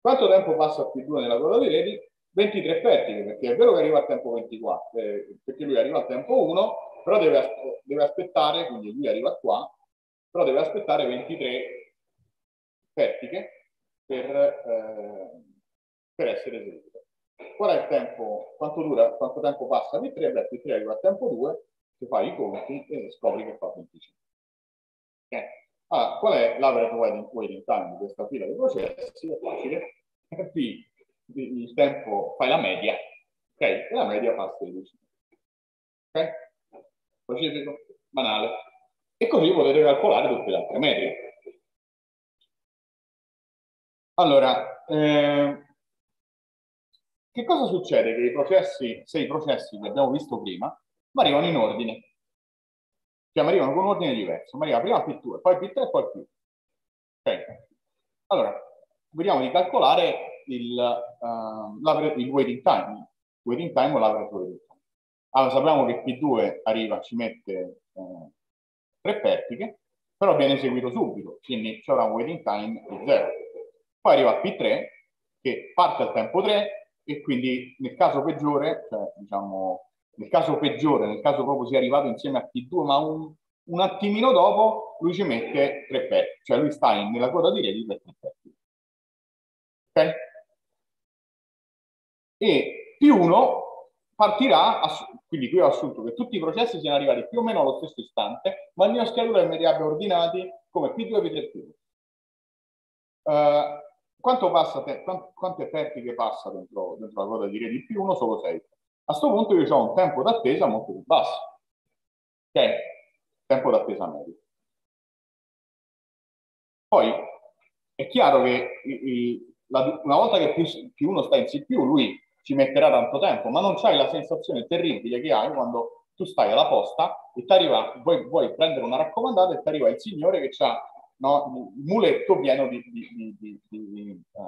Quanto tempo passa più 2 nella coda di rete? 23 vertiche, perché è vero che arriva al tempo 24, eh, perché lui arriva al tempo 1, però deve, deve, aspettare, quindi lui arriva qua, però deve aspettare 23 vertiche per, eh, per essere eseguito. Qual è il tempo, quanto dura, quanto tempo passa P3? Beh, P3 arriva al tempo 2, ti fai i conti e scopri che fa 25. Okay. Allora, qual è l'average waiting time di questa fila di processi? È facile. P il tempo, fai la media, ok? E la media fa 16. Ok? Pacifico? Banale. E così potete calcolare tutte le altre metriche. Allora, eh, che cosa succede? Che i processi, se i processi che abbiamo visto prima, ma arrivano in ordine. Cioè, mi arrivano con un ordine diverso. Mi arriva prima P2, poi P3 e poi P. Ok? Allora, vediamo di calcolare il, uh, il waiting time, waiting time o l'average waiting time. Allora sappiamo che P2 arriva, ci mette eh, tre vertiche, però viene eseguito subito, quindi c'è un waiting time di 0. Poi arriva P3 che parte al tempo 3 e quindi nel caso peggiore, cioè diciamo nel caso peggiore, nel caso proprio sia arrivato insieme a P2, ma un, un attimino dopo lui ci mette tre vertici, cioè lui sta in, nella coda di reti per tre vertici. Ok? E più 1 partirà, quindi qui ho assunto che tutti i processi siano arrivati più o meno allo stesso istante, ma il mio scheduler me li abbia ordinati come P2 e P3 più. Uh, quanto passa te, quant, quante vertiche passa dentro, dentro la coda di reti più 1? Solo 6. A questo punto io ho un tempo d'attesa molto più basso. Ok? Tempo d'attesa medio. Poi è chiaro che i, i, la, una volta che più uno sta in CPU, lui ci metterà tanto tempo, ma non c'hai la sensazione terribile che hai quando tu stai alla posta e ti arriva, vuoi, vuoi, prendere una raccomandata e ti arriva il signore che ha no, il muletto pieno di, di, di, di uh,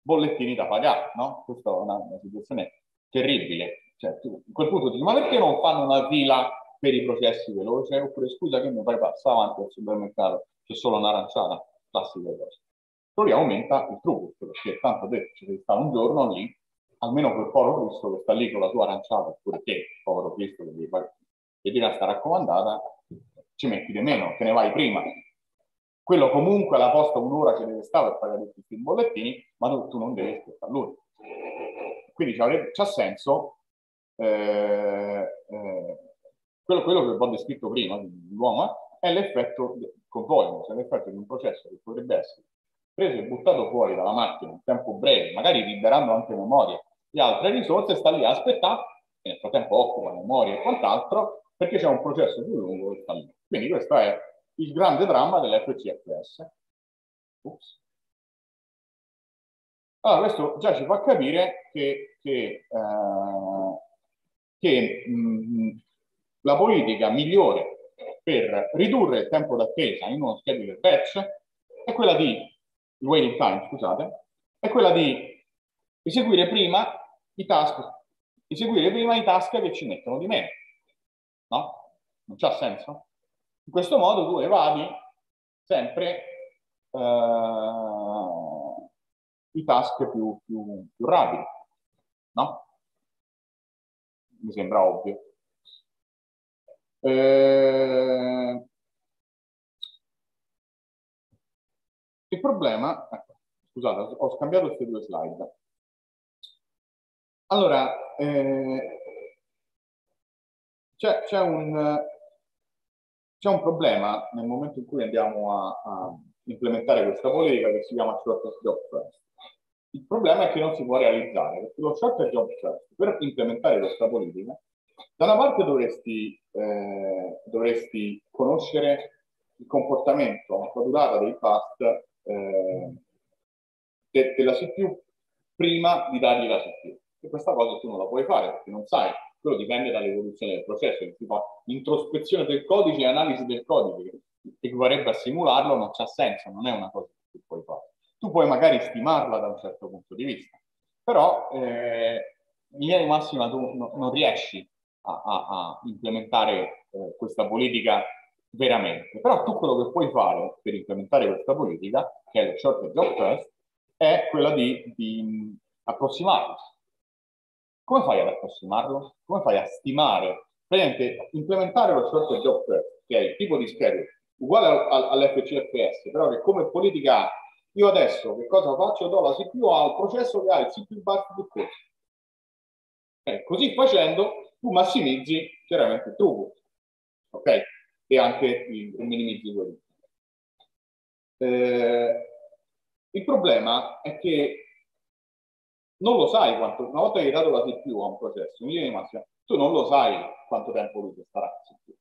bollettini da pagare, no? Questa è una, una situazione terribile. Cioè, tu, a quel punto dici, ma perché non fanno una fila per i processi veloci? Oppure scusa che mi fai passare avanti al supermercato, c'è solo un'aranciata, classica cosa. Però aumenta il throughput, perché tanto detto, ci sta un giorno lì almeno quel povero Cristo che sta lì con la tua aranciata, oppure te, povero Cristo, che devi fare, che devi sta raccomandata, ci metti di meno, te ne vai prima. Quello comunque alla posta un'ora ci deve stare per pagare tutti i bollettini, ma tu, tu non devi aspettare lui. Quindi c'ha senso eh, eh, quello, quello, che ho descritto prima l'uomo è l'effetto convoglio, cioè l'effetto di un processo che potrebbe essere preso e buttato fuori dalla macchina in tempo breve, magari liberando anche memoria e altre risorse, sta lì a aspettare nel frattempo occupa memoria e quant'altro perché c'è un processo più lungo che sta lì. Quindi questo è il grande dramma dell'FCFS. Ups. Allora, questo già ci fa capire che, che, eh, che mh, la politica migliore per ridurre il tempo d'attesa in uno schedule batch è quella di, waiting time, scusate, è quella di eseguire prima i task, eseguire prima i task che ci mettono di meno. No? Non c'ha senso? In questo modo tu evadi sempre eh, i task più, più, più rapidi. No? Mi sembra ovvio. Eh, il problema, ecco, scusate, ho scambiato queste due slide. Allora, eh, c'è un, un, problema nel momento in cui andiamo a, a, implementare questa politica che si chiama short job first. Il problema è che non si può realizzare, perché lo short job first, per implementare questa politica, da una parte dovresti, eh, dovresti conoscere il comportamento, la durata dei fast eh, de, della CPU prima di dargli la CPU. E questa cosa tu non la puoi fare perché non sai, quello dipende dall'evoluzione del processo, che si fa introspezione del codice e analisi del codice, che equivarrebbe a simularlo, non c'ha senso, non è una cosa che tu puoi fare. Tu puoi magari stimarla da un certo punto di vista, però eh, in linea di massima tu no, non riesci a, a, a implementare eh, questa politica veramente. Però tu quello che puoi fare per implementare questa politica, che è il short job test, è quella di, di approssimarlo. Come fai ad approssimarlo? Come fai a stimare? Praticamente implementare lo short job test, che è il tipo di schedule uguale all'FCFS, però che come politica io adesso che cosa faccio? Do la CPU al processo che ha il CPU bus più corto. Eh, così facendo tu massimizzi chiaramente il throughput, ok? E anche il, minimizzi quelli. Eh, il problema è che non lo sai quanto, una volta che hai dato la CPU a un processo, in di massima, tu non lo sai quanto tempo lui starà CPU.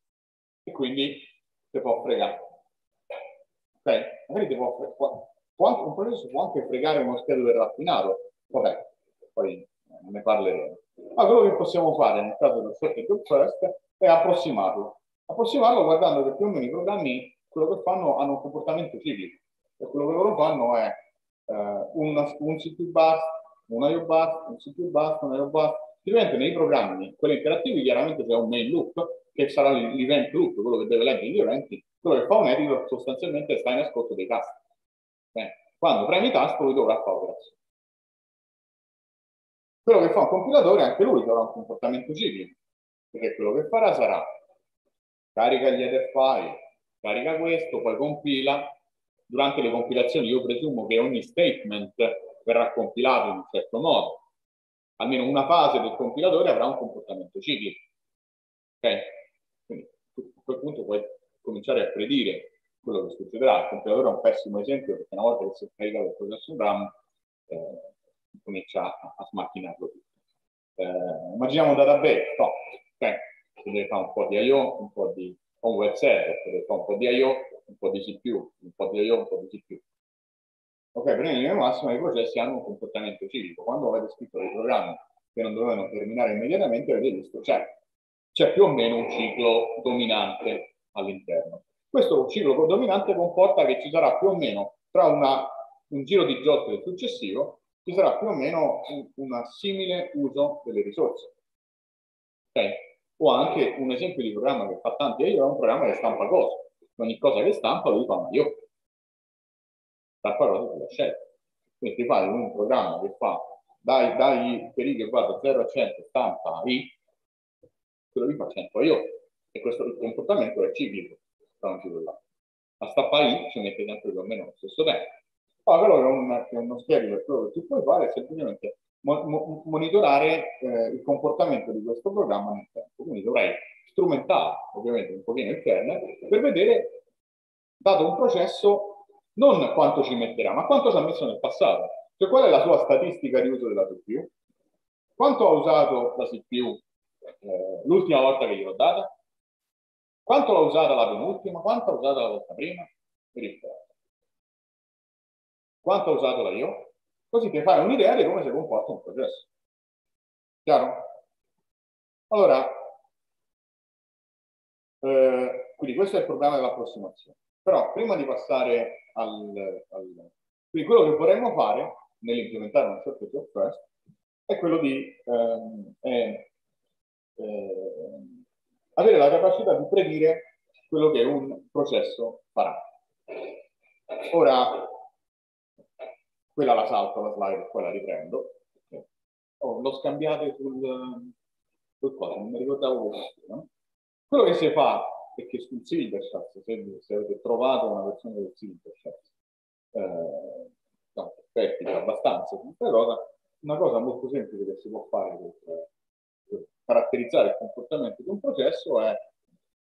E quindi ti può fregare. Ok? Magari ti può fregare. un processo può anche fregare uno schedule raffinato. Vabbè, poi eh, ne parleremo. Ma quello che possiamo fare nel caso del set first è approssimarlo. Approssimarlo guardando che più o meno i programmi quello che fanno hanno un comportamento ciclico. E quello che loro fanno è eh, un, un CPU bus, un IO bus, un CPU bus, un IO bus. Ovviamente nei programmi, quelli interattivi, chiaramente c'è un main loop che sarà l'event loop, quello che deve leggere gli eventi, quello che fa un edit sostanzialmente sta in ascolto dei tasti. Eh, quando premi tasto lui dovrà fare operazione. Quello che fa un compilatore, anche lui avrà un comportamento ciclico, perché quello che farà sarà carica gli header file, carica questo, poi compila. Durante le compilazioni io presumo che ogni statement verrà compilato in un certo modo. Almeno una fase del compilatore avrà un comportamento ciclico. Ok? Quindi a quel punto puoi cominciare a predire quello che succederà. Il compilatore è un pessimo esempio perché una volta che si è caricato il processo RAM, eh, comincia a, a smacchinarlo tutto. Eh, immaginiamo un database, no, okay. si deve fare un po' di I.O., un po' di un web server, si deve fare un po' di I.O., un po' di CPU, un po' di I.O., un po' di CPU. Ok, per in linea massima i processi hanno un comportamento ciclico. Quando avete scritto dei programmi che non dovevano terminare immediatamente, avete visto c'è, c'è più o meno un ciclo dominante all'interno. Questo ciclo dominante comporta che ci sarà più o meno tra una, un giro di giostre e il successivo ci sarà più o meno un, un simile uso delle risorse. Okay? O anche un esempio di programma che fa tanti io è un programma che stampa cose. Ogni cosa che stampa lui fa ma io. Stampa cose sulla scelta. Quindi fai un programma che fa dai, dai per i che va da 0 a 100 stampa i, quello lì fa 100 io. E questo il comportamento è ciclico da un ciclo là. A stampa i ci mette sempre più o meno lo stesso tempo. Ah, però è, un, uno schedule, quello che tu puoi fare è semplicemente mo mo monitorare eh, il comportamento di questo programma nel tempo. Quindi dovrai strumentare ovviamente un pochino il kernel per vedere, dato un processo, non quanto ci metterà, ma quanto ci ha messo nel passato. Cioè qual è la sua statistica di uso della CPU? Quanto ha usato la CPU eh, l'ultima volta che gliel'ho data? Quanto l'ho usata la penultima? Quanto l'ho usata la volta prima? Ricordo. Quanto ho usato la io? Così ti fai un'idea di come si comporta un processo. Chiaro? Allora, eh, quindi questo è il problema dell'approssimazione. Però prima di passare al, al... Quindi quello che vorremmo fare nell'implementare short job first è quello di ehm, eh, eh, avere la capacità di predire quello che un processo farà. Ora, quella la salto la slide, poi la riprendo. Oh, l'ho scambiata sul, sul quadro, non mi ricordavo questo. No? Quello che si fa è che sul Silvershot, se, se avete trovato una versione del Silvershot, eh, no, abbastanza cosa, una cosa molto semplice che si può fare per, per caratterizzare il comportamento di un processo è,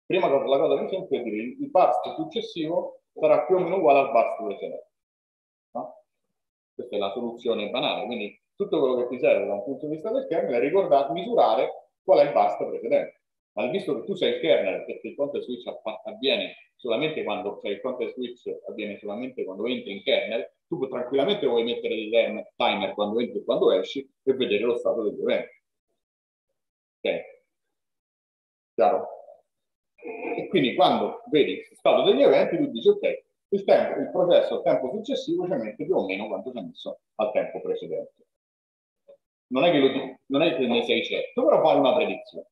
prima cosa, la cosa più semplice è dire il burst successivo sarà più o meno uguale al burst precedente. No? Questa è la soluzione banale, quindi tutto quello che ti serve da un punto di vista del kernel è ricordare, misurare qual è il burst precedente. Ma visto che tu sei il kernel, perché il context switch avviene solamente quando, cioè il context switch avviene solamente quando entri in kernel, tu tranquillamente puoi mettere il timer quando entri e quando esci e vedere lo stato degli eventi. Ok? Chiaro? E quindi quando vedi il stato degli eventi, tu dici ok, il, tempo, il processo al tempo successivo ci mette più o meno quanto ci ha messo al tempo precedente. Non è che, lo, non è che ne sei certo, però fai una predizione.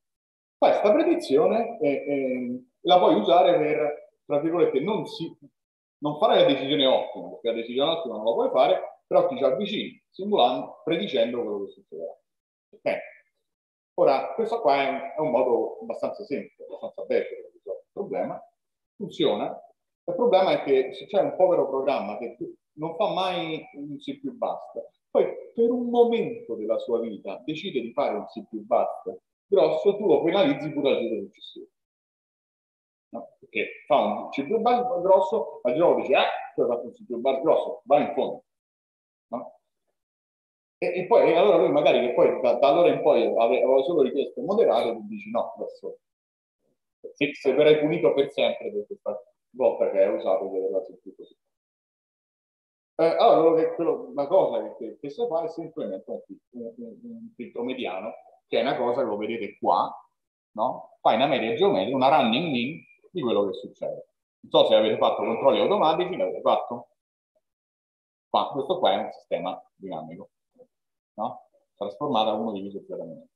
Questa predizione e, e, la puoi usare per, tra virgolette, non, si, non fare la decisione ottima, perché la decisione ottima non la puoi fare, però ti ci avvicini, simulando, predicendo quello che succederà. Okay. Ora, questo qua è un, è un, modo abbastanza semplice, abbastanza bello per risolvere il problema. Funziona. Il problema è che se c'è un povero programma che non fa mai un C più basta, poi per un momento della sua vita decide di fare un C più basta grosso, tu lo penalizzi pure al giro successivo. No? Perché fa un C più basta grosso, al giro dice, ah, tu hai fatto un C più basta grosso, va in fondo. No? E, e, poi, e allora lui magari che poi da, da allora in poi aveva solo richiesto moderate, tu dici no, adesso se, se verrai punito per sempre per questa volta che hai usato cose più così. Eh, allora, quello, la cosa che, che si fa è semplicemente un, filtro mediano, che è una cosa che lo vedete qua, no? Fai una media geometrica, una running mean di quello che succede. Non so se avete fatto controlli automatici, l'avete fatto? Qua, questo qua è un sistema dinamico no? trasformata a 1 diviso 0 meno.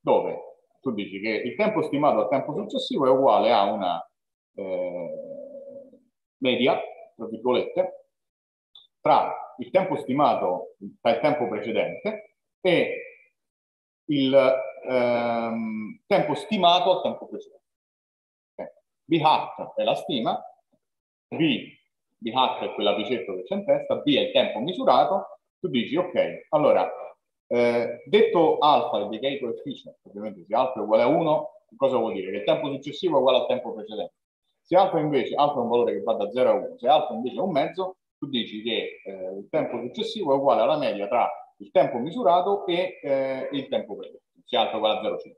Dove tu dici che il tempo stimato al tempo successivo è uguale a una eh, media, tra virgolette, tra il tempo stimato, tra il tempo precedente e il ehm, tempo stimato al tempo precedente. Okay. B hat è la stima, B, B hat è quella bicetto che c'è in testa, B è il tempo misurato tu dici, ok, allora, eh, detto alfa, il decay coefficient, ovviamente se alfa è uguale a 1, cosa vuol dire? Che il tempo successivo è uguale al tempo precedente. Se alfa invece, alfa è un valore che va da 0 a 1, se alfa invece è un mezzo, tu dici che eh, il tempo successivo è uguale alla media tra il tempo misurato e eh, il tempo se alfa è uguale a 0,5.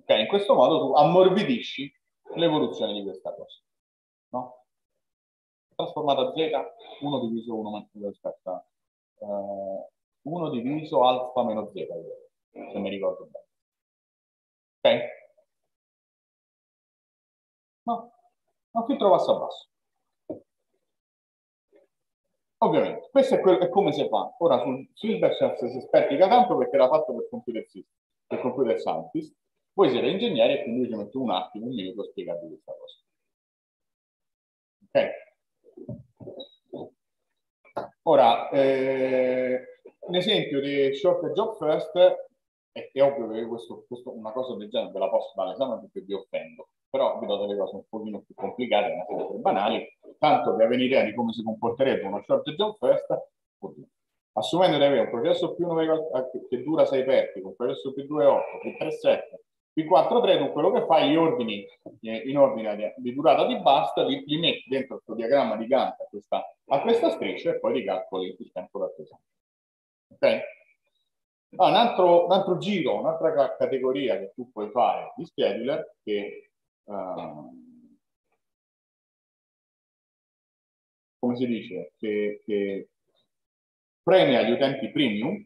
Ok, in questo modo tu ammorbidisci l'evoluzione di questa cosa. No? Trasformata z, 1 diviso 1 rispetto a eh, 1 diviso alfa meno z, se mi ricordo bene. Ok? No, non filtro basso a basso. Ovviamente, questo è, è, come si fa. Ora sul Silverchef si specchica tanto perché era fatto per computer per computer scientist. Voi siete ingegneri e quindi ci metto un attimo, un minuto a spiegarvi questa cosa. Ok? Ora, eh, l'esempio di short job first è, è ovvio che questo, questo, una cosa del genere ve la posso dare esame perché vi offendo, però vi do delle cose un pochino più complicate, ma sempre banali, tanto per avere un'idea di come si comporterebbe uno short job first, assumendo di avere un processo più 9 che dura 6 perti, un processo più 2,8, più 3,7, il 4-3 tu quello che fai, gli ordini eh, in ordine di, durata di basta, li, li, metti dentro questo diagramma di Gantt a questa, a questa striscia e poi ricalcoli il tempo d'attesa. Ok? Ah, un, altro, un, altro, giro, un'altra categoria che tu puoi fare di scheduler che, uh, come si dice, che, che premia gli utenti premium,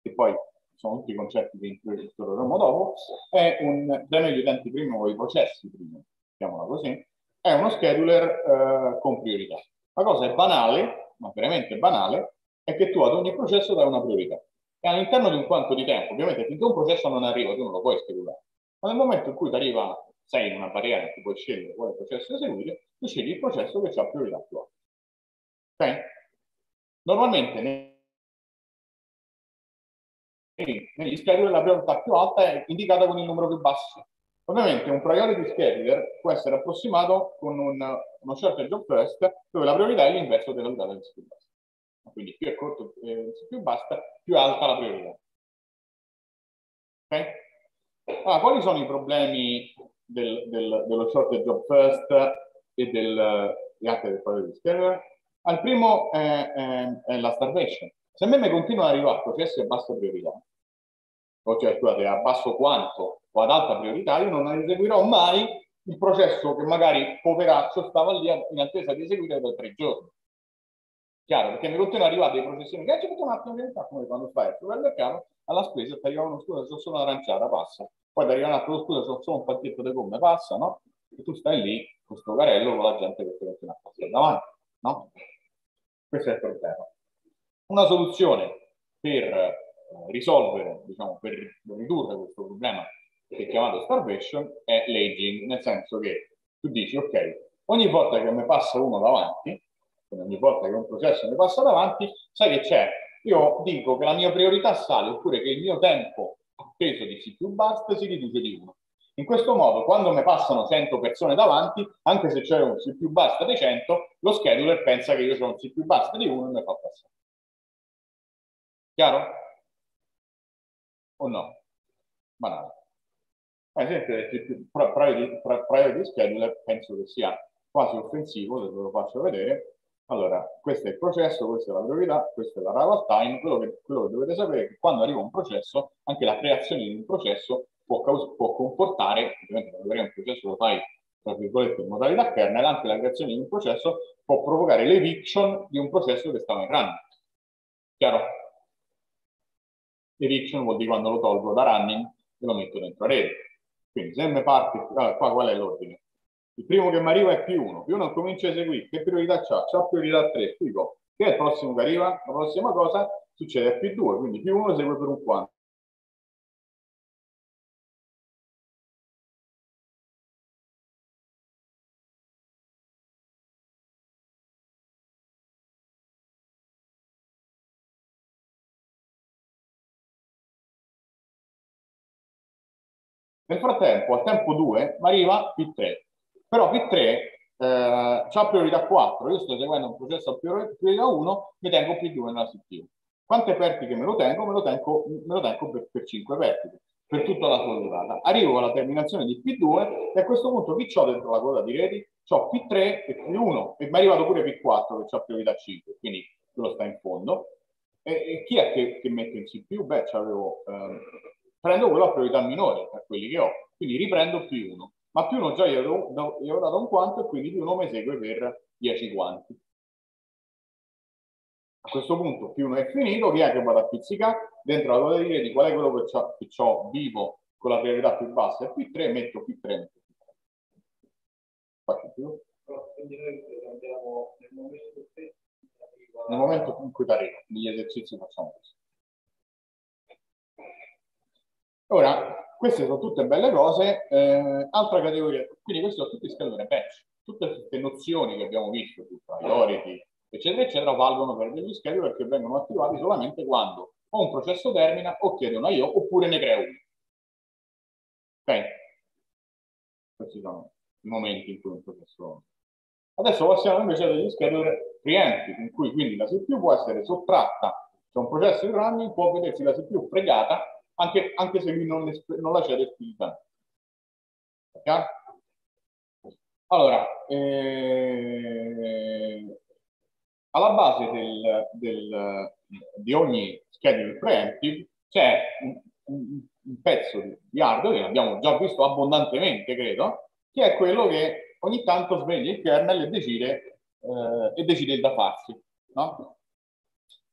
che poi sono tutti i concetti che introdurremo dopo, è un premia gli utenti premium o i processi premium, chiamiamola così, è uno scheduler uh, con priorità. La cosa è banale, ma veramente banale, è che tu ad ogni processo dai una priorità. E all'interno di un quanto di tempo, ovviamente finché un processo non arriva, tu non lo puoi schedulare. Ma nel momento in cui ti arriva, sei in una barriera in cui puoi scegliere quale processo eseguire, tu scegli il processo che ha priorità più alta. Ok? Normalmente nei, negli scheduler la priorità più alta è indicata con il numero più basso. Ovviamente un priority scheduler può essere approssimato con un, uno shorter job first dove la priorità è l'inverso della durata del basso. Quindi più è corto eh, più basta, più alta la priorità. Ok? Allora, quali sono i problemi del, del, dello shorter job first e del, anche del priority scheduler? Al primo è, è, è la starvation. Se a me mi continuano ad arrivare processi a bassa priorità, o cioè scusate, a basso quanto o ad alta priorità, io non eseguirò mai il processo che magari poveraccio stava lì in attesa di eseguire per tre giorni. Chiaro, perché ad arrivare dei processini che ci un attimo verità, come quando fai il supermercato, alla spesa ti arriva uno scusa, sono solo un'aranciata, passa. Poi ti arriva un altro scusa, sono solo un pacchetto di gomme, passa, no? E tu stai lì con questo carello con la gente che ti continua a passare davanti, no? Questo è il problema. Una soluzione per eh, risolvere, diciamo, per ridurre questo problema che è chiamato starvation è l'aging, nel senso che tu dici, ok, ogni volta che mi passa uno davanti, ogni volta che un processo mi passa davanti, sai che c'è? Io dico che la mia priorità sale oppure che il mio tempo atteso di C più basta si riduce di 1. In questo modo, quando mi passano 100 persone davanti, anche se c'è un C più basta di 100, lo scheduler pensa che io ho un C più basta di 1 e mi fa passare. Chiaro? O no? Banale. Ad esempio, priority scheduler penso che sia quasi offensivo, se ve lo faccio vedere, allora, questo è il processo, questa è la priorità, questa è la arrival time. Quello che, quello che, dovete sapere è che quando arriva un processo, anche la creazione di un processo può, può comportare, ovviamente quando arriva un processo lo fai tra virgolette in modalità kernel, anche la creazione di un processo può provocare l'eviction di un processo che stava in running. Chiaro? Eviction vuol dire quando lo tolgo da running e lo metto dentro a rete. Quindi se me parte, allora, qua qual è l'ordine? Il primo che mi arriva è più 1, più 1 comincia a eseguire, che priorità c'ha? C'ha priorità 3, dico, che è il prossimo che arriva? La prossima cosa succede a più 2, quindi più 1 esegue per un quanto. Nel frattempo, al tempo 2, mi arriva più 3. Però P3 eh, ha priorità 4, io sto eseguendo un processo a priorità 1, mi tengo P2 nella CPU. Quante vertiche me lo tengo? Me lo tengo, me lo tengo per, per 5 vertiche, per tutta la sua durata. Arrivo alla terminazione di P2 e a questo punto chi ho dentro la coda di reti? Ho P3 e P1 e mi è arrivato pure P4 che ha priorità 5, quindi quello sta in fondo. E, e chi è che, che mette in CPU? Beh, ehm, prendo quello a priorità minore tra quelli che ho, quindi riprendo P1 ma più uno già gli avevo, gli avevo dato un quanto e quindi più uno mi segue per 10 quanti. A questo punto più uno è finito, chi è che vado a pizzicare? Dentro la lotteria di qual è quello che ho vivo con la priorità più bassa P3, metto P3, metto P3. Faccio più. Quindi noi andiamo nel momento nel momento in cui arriva, negli esercizi facciamo così. Ora, queste sono tutte belle cose. Eh, altra categoria, quindi questi sono tutti scalone batch. Tutte queste nozioni che abbiamo visto, priority, eccetera, eccetera, valgono per degli scheduler che vengono attivati solamente quando o un processo termina o chiede una IO oppure ne creo uno. Ok? Questi sono i momenti in cui un processo... Adesso passiamo invece a degli scheduler preemptive, in cui quindi la CPU può essere sottratta, c'è un processo in running, può vedersi la CPU fregata anche, anche se lui non, non la cede esplicitamente. Allora, eh, alla base del, del, di ogni schedule preemptive c'è un, un, un, pezzo di hardware che abbiamo già visto abbondantemente, credo, che è quello che ogni tanto sveglia il kernel e decide, eh, e decide da farsi. No?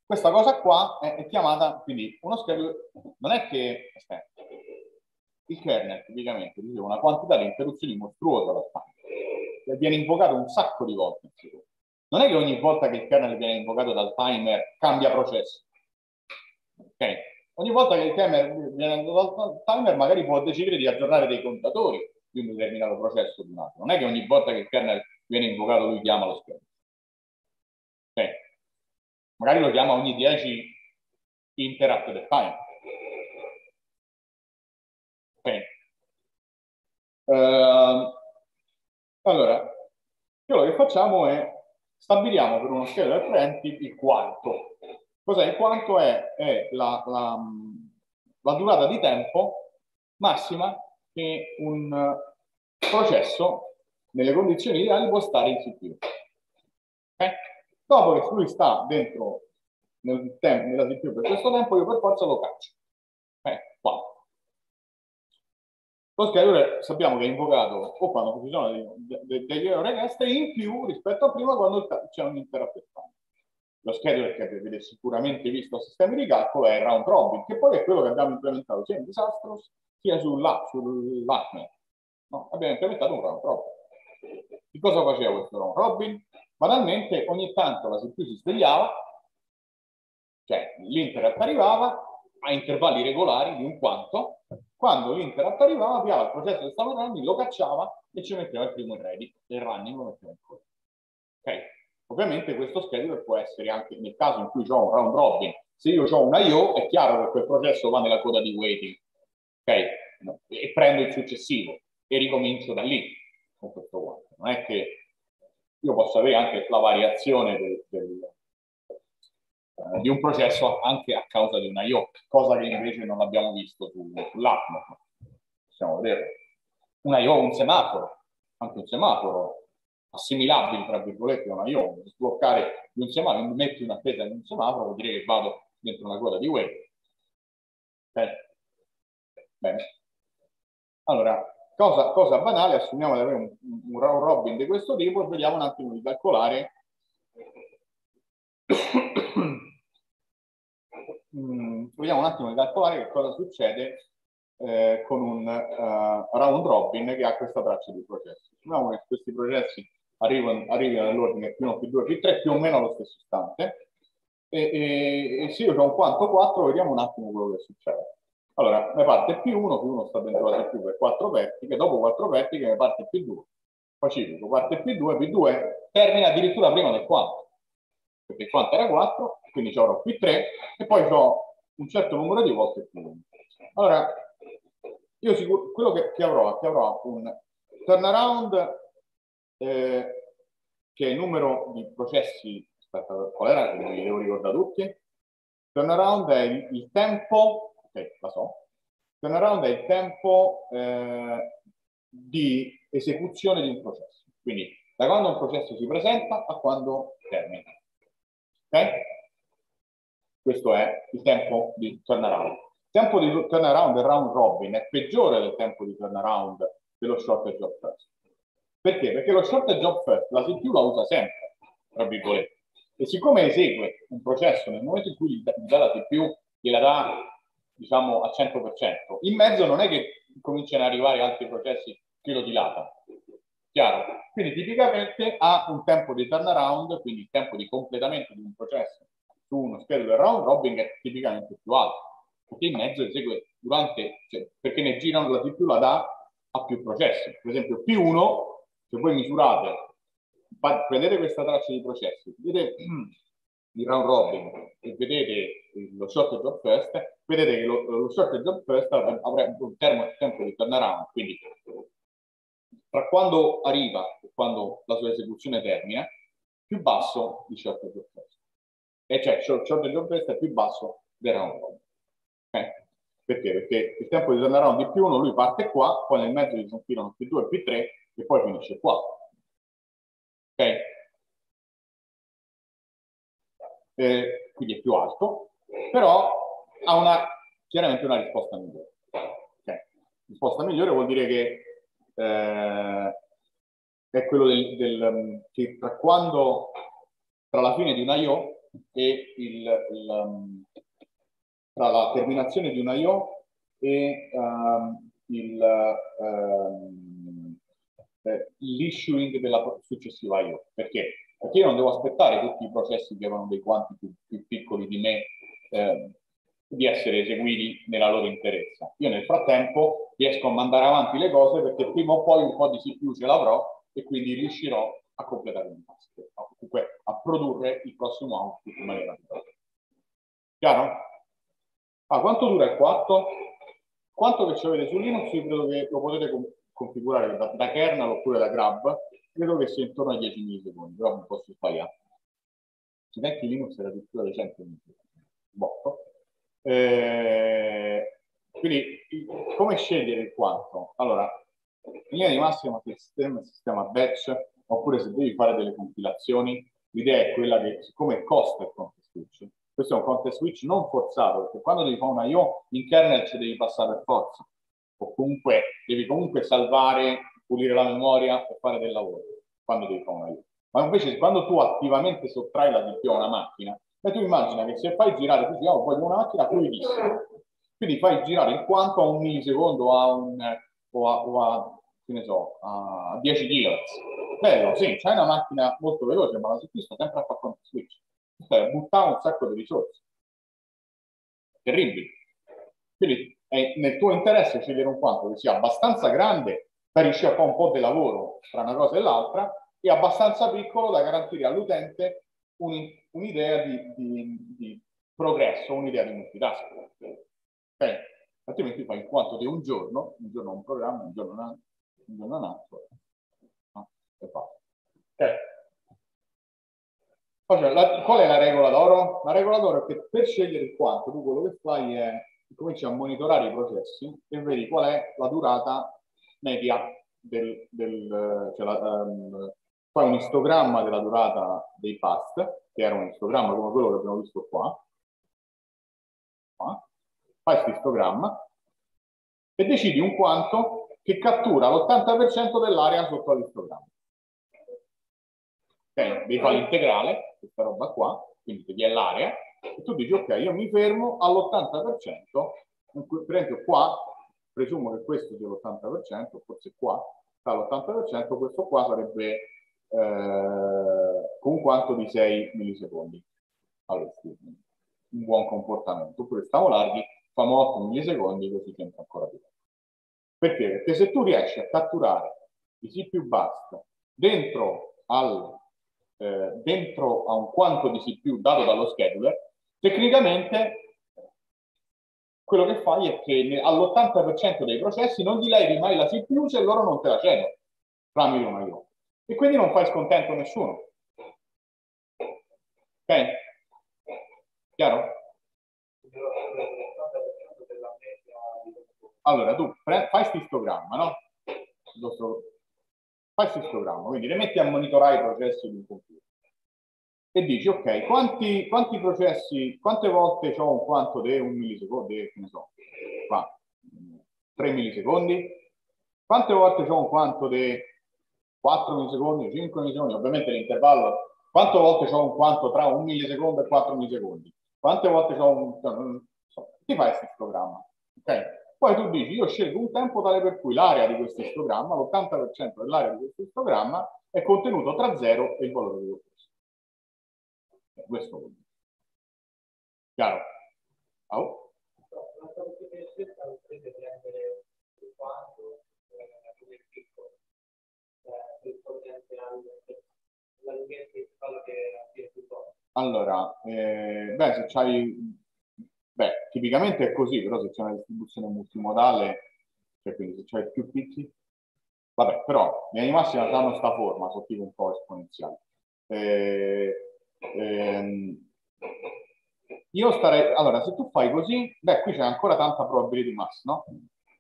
Questa cosa qua è, è, chiamata, quindi uno schedule, non è che, aspetta, il kernel tipicamente riceve una quantità di interruzioni mostruosa da spazio, viene invocato un sacco di volte. Non è che ogni volta che il kernel viene invocato dal timer cambia processo. Ok? Ogni volta che il timer viene dal timer magari può decidere di aggiornare dei contatori di un determinato processo di un altro. Non è che ogni volta che il kernel viene invocato lui chiama lo schedule. Ok? Magari lo chiama ogni 10 interrupt del time. Okay. Uh, allora, quello che facciamo è stabiliamo per uno scheduler preemptive il quanto. Cos'è il quanto? È, è la, la, la, durata di tempo massima che un processo nelle condizioni ideali può stare in CPU. Okay? Dopo che lui sta dentro nel tempo, nella CPU per questo tempo, io per forza lo caccio. Eh, qua. Lo scheduler sappiamo che è invocato o quando ci sono degli errori richieste in più rispetto a prima quando c'è un intero time. Lo scheduler che avete sicuramente visto a sistemi di calcolo è round robin, che poi è quello che abbiamo implementato sia in Disastros sia sull'ACME. No, abbiamo implementato un round robin. Che cosa faceva questo round robin? Banalmente ogni tanto la CPU si svegliava, cioè l'interrupt arrivava a intervalli regolari di un quanto, quando l'interrupt arrivava, avviava il processo stava running, lo cacciava e ci metteva il primo ready, e il running lo metteva in coda. Ok? Ovviamente questo scheduler può essere anche nel caso in cui ho un round robin, se io ho un IO è chiaro che quel processo va nella coda di waiting, ok? E prendo il successivo e ricomincio da lì con questo quanto. Non è che io posso avere anche la variazione del, del, eh, di un processo anche a causa di una IO, cosa che invece non abbiamo visto su, sull'Atmo. Possiamo vedere. Una IO, un semaforo, anche un semaforo assimilabile, tra virgolette, a una IO, sbloccare un semaforo, metti una attesa in un semaforo, vuol dire che vado dentro una coda di web. Okay. Bene. Allora, Cosa, cosa banale, assumiamo di avere un, un round robin di questo tipo e vediamo un attimo di calcolare mm, vediamo un attimo di calcolare che cosa succede eh, con un uh, round robin che ha questa traccia di processi. Suppongiamo che questi processi arrivano, arrivino nell'ordine P1, P2, P3 più o meno allo stesso istante e, e, e se io ho un quanto 4 vediamo un attimo quello che succede. Allora, ne parte più 1, più 1 sta dentro la CPU per 4 vertiche, dopo 4 vertiche ne parte più 2. Pacifico, parte più 2, più 2 termina addirittura prima del quanto, perché il quanto era 4, quindi avrò più 3 e poi ho un certo numero di volte più 1. Allora, io sicuro, quello che, che, avrò, che avrò un turnaround eh, che è il numero di processi, aspetta, qual era? Mi devo ricordare tutti. Turnaround è il, il tempo ok, la so. Turnaround è il tempo eh, di esecuzione di un processo. Quindi da quando un processo si presenta a quando termina. Ok? Questo è il tempo di turnaround. Il tempo di turnaround del round robin è peggiore del tempo di turnaround dello short job first. Perché? Perché lo short job first la CPU la usa sempre, tra virgolette. E siccome esegue un processo nel momento in cui gli dà la CPU, gliela dà diciamo al 100%. In mezzo non è che cominciano ad arrivare altri processi che lo dilatano. Chiaro? Quindi tipicamente ha un tempo di turnaround, quindi il tempo di completamento di un processo su uno schedule round robin è tipicamente più alto, perché in mezzo esegue durante, cioè, perché ne girano la CPU la dà a più processi. Per esempio P1, se voi misurate, prendete questa traccia di processi, vedete il round robin e vedete lo short job first, vedete che lo, lo short job first avrà un termo, tempo di turnaround, quindi tra quando arriva e quando la sua esecuzione termina, più basso di short job first. E cioè short, short job first è più basso del round robin. Okay? Perché? Perché il tempo di turnaround di più 1 lui parte qua, poi nel mezzo gli compilano P2 e P3 e poi finisce qua. Ok? Eh, quindi è più alto, però ha una, chiaramente una risposta migliore. Okay. Risposta migliore vuol dire che eh, è quello del, del, che tra quando tra la fine di un I.O. e il, il, tra la terminazione di un I.O. e um, il, um, l'issuing della successiva I.O. Perché? Perché io non devo aspettare tutti i processi che avevano dei quanti più, più piccoli di me eh, di essere eseguiti nella loro interezza. Io nel frattempo riesco a mandare avanti le cose perché prima o poi un po' di CPU ce l'avrò e quindi riuscirò a completare il task, comunque a produrre il prossimo output in maniera rapida. Chiaro? Ah, quanto dura il 4? Quanto che ci avete su Linux, io credo che lo potete configurare da, da, kernel oppure da grab, credo che sia intorno ai 10 millisecondi, però mi posso sbagliare. Sui vecchi Linux era addirittura di 100 millisecondi. Botto. Eh, quindi, come scegliere il quanto? Allora, in linea di massima il sistema, il sistema batch, oppure se devi fare delle compilazioni, l'idea è quella che siccome costa il context switch, questo è un context switch non forzato, perché quando devi fare una IO in kernel ci devi passare per forza, o comunque devi comunque salvare, pulire la memoria e fare del lavoro, quando devi fare. Ma invece quando tu attivamente sottrai la CPU a una macchina, e tu immagina che se fai girare, tu dici, oh, voglio una macchina fluidissima, quindi fai girare il quanto a un millisecondo a, un, o a, o a so, a 10 kHz. Bello, sì, c'è una macchina molto veloce, ma la CPU sta sempre a fare context switch. Cioè, buttare un sacco di risorse. Terribile. Quindi è nel tuo interesse scegliere un quanto che sia abbastanza grande per riuscire a fare un po' di lavoro tra una cosa e l'altra e abbastanza piccolo da garantire all'utente un'idea di, di, di, progresso, un'idea di multitasking. Okay? Altrimenti fai il quanto di un giorno, un giorno un programma, un giorno un, un, giorno un altro, no? e basta. Okay. La, qual è la regola d'oro? La regola d'oro è che per scegliere il quanto tu quello che fai è cominci a monitorare i processi e vedi qual è la durata media del, del cioè la, um, fai un istogramma della durata dei past, che era un istogramma come quello che abbiamo visto qua, qua. fai questo istogramma e decidi un quanto che cattura l'80% dell'area sotto all'istogramma. Ok, devi fare l'integrale, questa roba qua, quindi vedi l'area, e tu dici ok, io mi fermo all'80%, per esempio qua, presumo che questo sia l'80%, forse qua sta all'80%, questo qua sarebbe eh, con quanto di 6 millisecondi. Avresti un buon comportamento. Oppure stiamo larghi, famo 8 millisecondi, così sembra ancora più. Perché? Perché se tu riesci a catturare i CPU bust dentro, al, eh, dentro a un quanto di CPU dato dallo scheduler, tecnicamente quello che fai è che all'80% dei processi non gli levi mai la CPU se loro non te la cedono tramite una IO e quindi non fai scontento a nessuno. Ok? Chiaro? Allora, tu fai questo istogramma, no? Fai questo istogramma, quindi le metti a monitorare i processi di un computer. E dici, ok, quanti, quanti processi, quante volte ho un quanto di un millisecondo, di, che ne so, qua, 3 millisecondi? Quante volte ho un quanto di 4 millisecondi, 5 millisecondi, ovviamente l'intervallo, quante volte ho un quanto tra un millisecondo e 4 millisecondi? Quante volte ho un... So, ti fai questo programma, ok? Poi tu dici, io scelgo un tempo tale per cui l'area di questo istogramma, l'80% dell'area di questo istogramma, è contenuto tra 0 e il valore di questo. Questo vuol dire. Chiaro? Oh? Allora, eh, beh, se c'hai, beh, tipicamente è così, però se c'è una distribuzione multimodale, cioè quindi se c'hai più picchi, vabbè, però in massima hanno sta forma, sono tipo un po' esponenziali. Eh, ehm, io starei, allora, se tu fai così, beh, qui c'è ancora tanta probabilità di mass, no?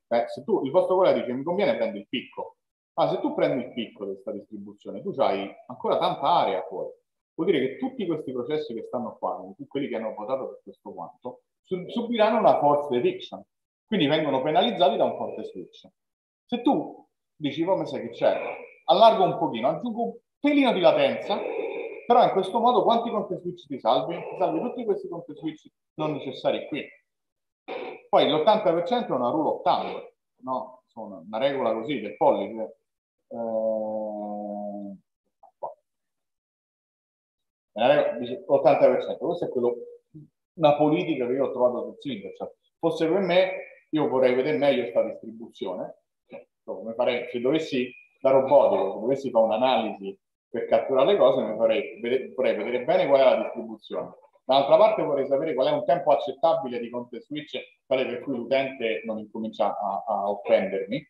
Beh, se tu, il vostro collega dice mi conviene prendi il picco, ma se tu prendi il picco di questa distribuzione, tu hai ancora tanta area fuori. vuol dire che tutti questi processi che stanno qua, quelli che hanno votato per questo quanto, subiranno una force detection, quindi vengono penalizzati da un forte switch. Se tu dici, come sai che c'è, allargo un pochino, aggiungo un pelino di latenza, però in questo modo quanti conte switch ti salvi? Ti salvi tutti questi conte switch non necessari qui. Poi l'80% è una rule of thumb, no? Sono una regola così del pollice. Eh, l'80%, questo è quello, una politica che io ho trovato sul sito. Cioè, fosse per me, io vorrei vedere meglio questa distribuzione. Cioè, come farei, se dovessi da robotico, se dovessi fare un'analisi per catturare le cose, mi farei, vorrei vedere bene qual è la distribuzione. Dall'altra parte vorrei sapere qual è un tempo accettabile di conte switch, tale per cui l'utente non incomincia a, a offendermi,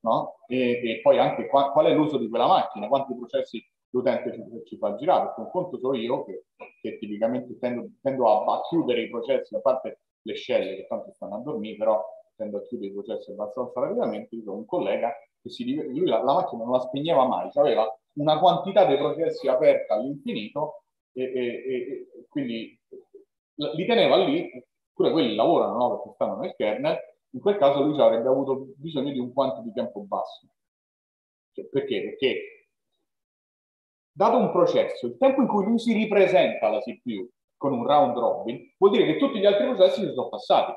no? e, e, poi anche qua, qual è l'uso di quella macchina, quanti processi l'utente ci, ci, fa girare, perché un conto so io che, che tipicamente tendo, tendo a, a, chiudere i processi, a parte le scelle che tanto stanno a dormire, però tendo a chiudere i processi abbastanza rapidamente, io ho un collega che si, lui la, la macchina non la spegneva mai, aveva una quantità di processi aperta all'infinito e, e, e, quindi li teneva lì, pure quelli lavorano no? perché stanno nel kernel, in quel caso lui avrebbe avuto bisogno di un quanto di tempo basso. Cioè, perché? Perché dato un processo, il tempo in cui lui si ripresenta la CPU con un round robin, vuol dire che tutti gli altri processi si sono passati.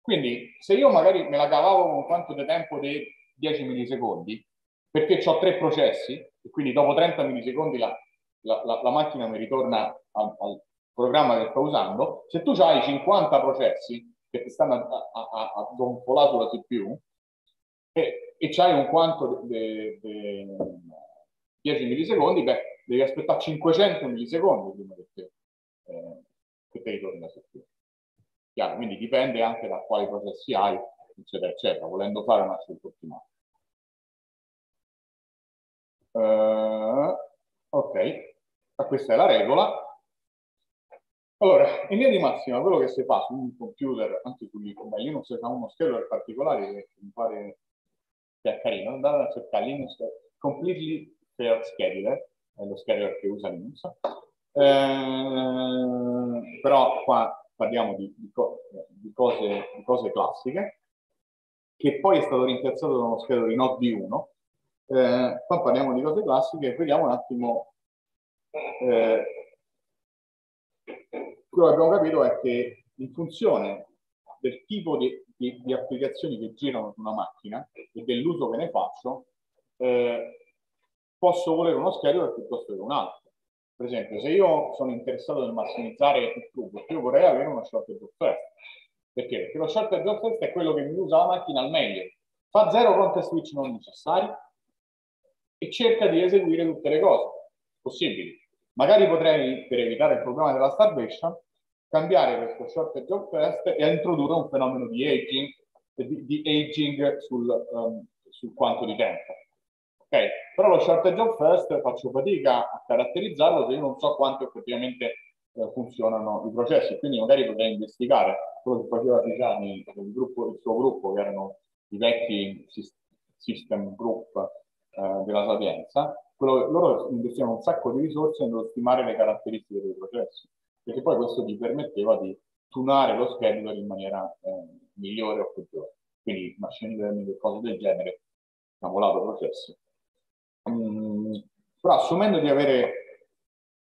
Quindi se io magari me la cavavo con quanto di tempo di 10 millisecondi, perché ho tre processi, e quindi dopo 30 millisecondi la, la, la, la macchina mi ritorna al, al, programma che sto usando, se tu hai 50 processi che ti stanno a, a, a, donfolare sulla CPU e, e c'hai un quanto di 10 millisecondi, beh, devi aspettare 500 millisecondi prima che, te, eh, ti ritorni la CPU. Chiaro, quindi dipende anche da quali processi hai, eccetera, eccetera, volendo fare una scelta ottimale. Uh, ok, questa è la regola. Allora, in linea di massima, quello che si fa su un computer, anche su Linux, c'è uno scheduler particolare che mi pare è carino, andate a cercare Linux Completely Fair Scheduler, è lo scheduler che usa Linux. Eh, però qua parliamo di, di, di, cose, di, cose, classiche, che poi è stato rimpiazzato da uno scheduler in OD1, eh, qua parliamo di cose classiche, vediamo un attimo. Eh, quello che abbiamo capito è che in funzione del tipo di, di, di applicazioni che girano su una macchina e dell'uso che ne faccio, eh, posso volere uno scheduler piuttosto che un altro. Per esempio, se io sono interessato nel massimizzare il throughput, io vorrei avere una shortage of first. Perché? Perché lo shortage of first è quello che mi usa la macchina al meglio. Fa zero context switch non necessari, e cerca di eseguire tutte le cose possibili. Magari potrei, per evitare il problema della starvation, cambiare questo shortage of test e introdurre un fenomeno di aging, di, di aging sul, um, sul, quanto di tempo. Okay? Però lo shortage of first faccio fatica a caratterizzarlo se io non so quanto effettivamente eh, funzionano i processi. Quindi magari potrei investigare quello che faceva Tijani, il, il suo gruppo, che erano i vecchi system group eh, della sapienza, quello, loro investivano un sacco di risorse nello stimare le caratteristiche dei processi, perché poi questo gli permetteva di tunare lo scheduler in maniera eh, migliore o peggiore. Quindi machine learning e cose del genere, diciamo, lato processi. Mm, però assumendo di avere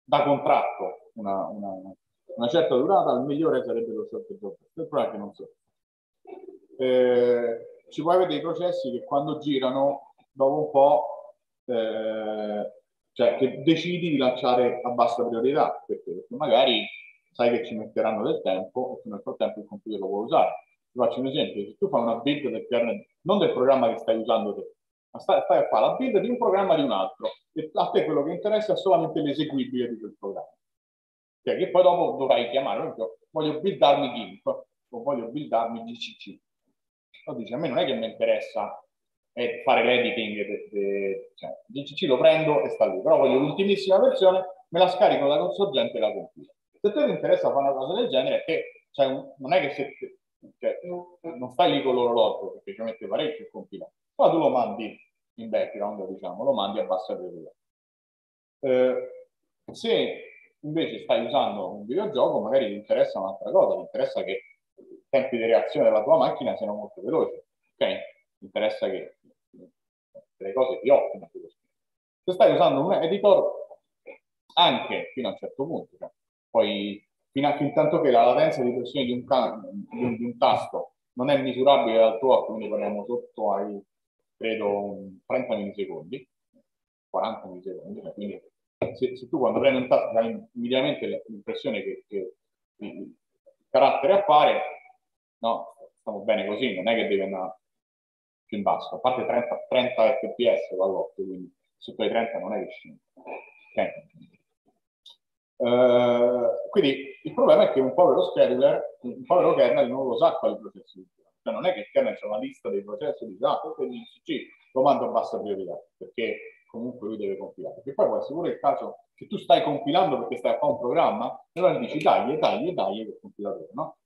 da contratto una, una, una, certa durata, il migliore sarebbe lo short job. Il problema è che non so. Eh, ci può avere dei processi che quando girano dopo un po' eh, cioè che decidi di lanciare a bassa priorità, perché? perché magari sai che ci metteranno del tempo e nel frattempo il computer lo vuoi usare. Ti faccio un esempio, se tu fai una build del kernel, non del programma che stai usando te, ma stai, stai a fare la build di un programma di un altro, e a te quello che interessa è solamente l'eseguibile di quel programma. Cioè, che poi dopo dovrai chiamare, per esempio, voglio buildarmi GIMP o voglio buildarmi GCC. Lo dice, a me non è che mi interessa e fare l'editing, cioè, DCC lo prendo e sta lì, però voglio l'ultimissima versione, me la scarico da consorgente e la compilo. Se te ti interessa fare una cosa del genere, che, cioè, non è che se, cioè, non stai lì con l'orologio perché ci mette parecchio il compilare, ma tu lo mandi in background, diciamo, lo mandi a bassa priorità. Eh, Se invece stai usando un videogioco, magari ti interessa un'altra cosa, ti interessa che i tempi di reazione della tua macchina siano molto veloci, ok? Interessa che le cose ti ottimano. Se stai usando un editor, anche fino a un certo punto, cioè, poi fino a fin tanto che la latenza di pressione di un, di un, di un tasto non è misurabile dal tuo, quindi parliamo sotto ai, credo, 30 millisecondi, 40 millisecondi, cioè quindi se, se, tu quando prendi un tasto hai immediatamente l'impressione che, che, il carattere appare, no, stiamo bene così, non è che deve andare più in basso, a parte 30, 30 fps all'otto, quindi sotto i 30 non è che scende. Okay. Uh, quindi il problema è che un povero scheduler, un povero kernel non lo sa quali processi cioè non è che il kernel c'è una lista dei processi e dice ah, questo è sì, lo mando a bassa priorità, perché comunque lui deve compilare. Perché poi può essere pure il caso che tu stai compilando perché stai a fare un programma, e allora dici dai, dai, dai, che compilatore, no?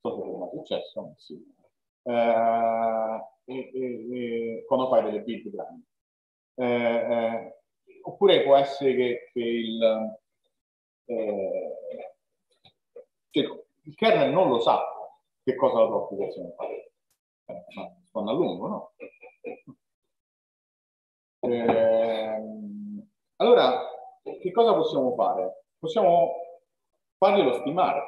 Non so se è successo, ma sì. Eh, e, e, quando fai delle build grandi. Eh, eh, oppure può essere che, che il, eh, che il kernel non lo sa che cosa la tua applicazione fa. Eh, stanno a lungo, no? Eh, allora, che cosa possiamo fare? Possiamo farglielo stimare.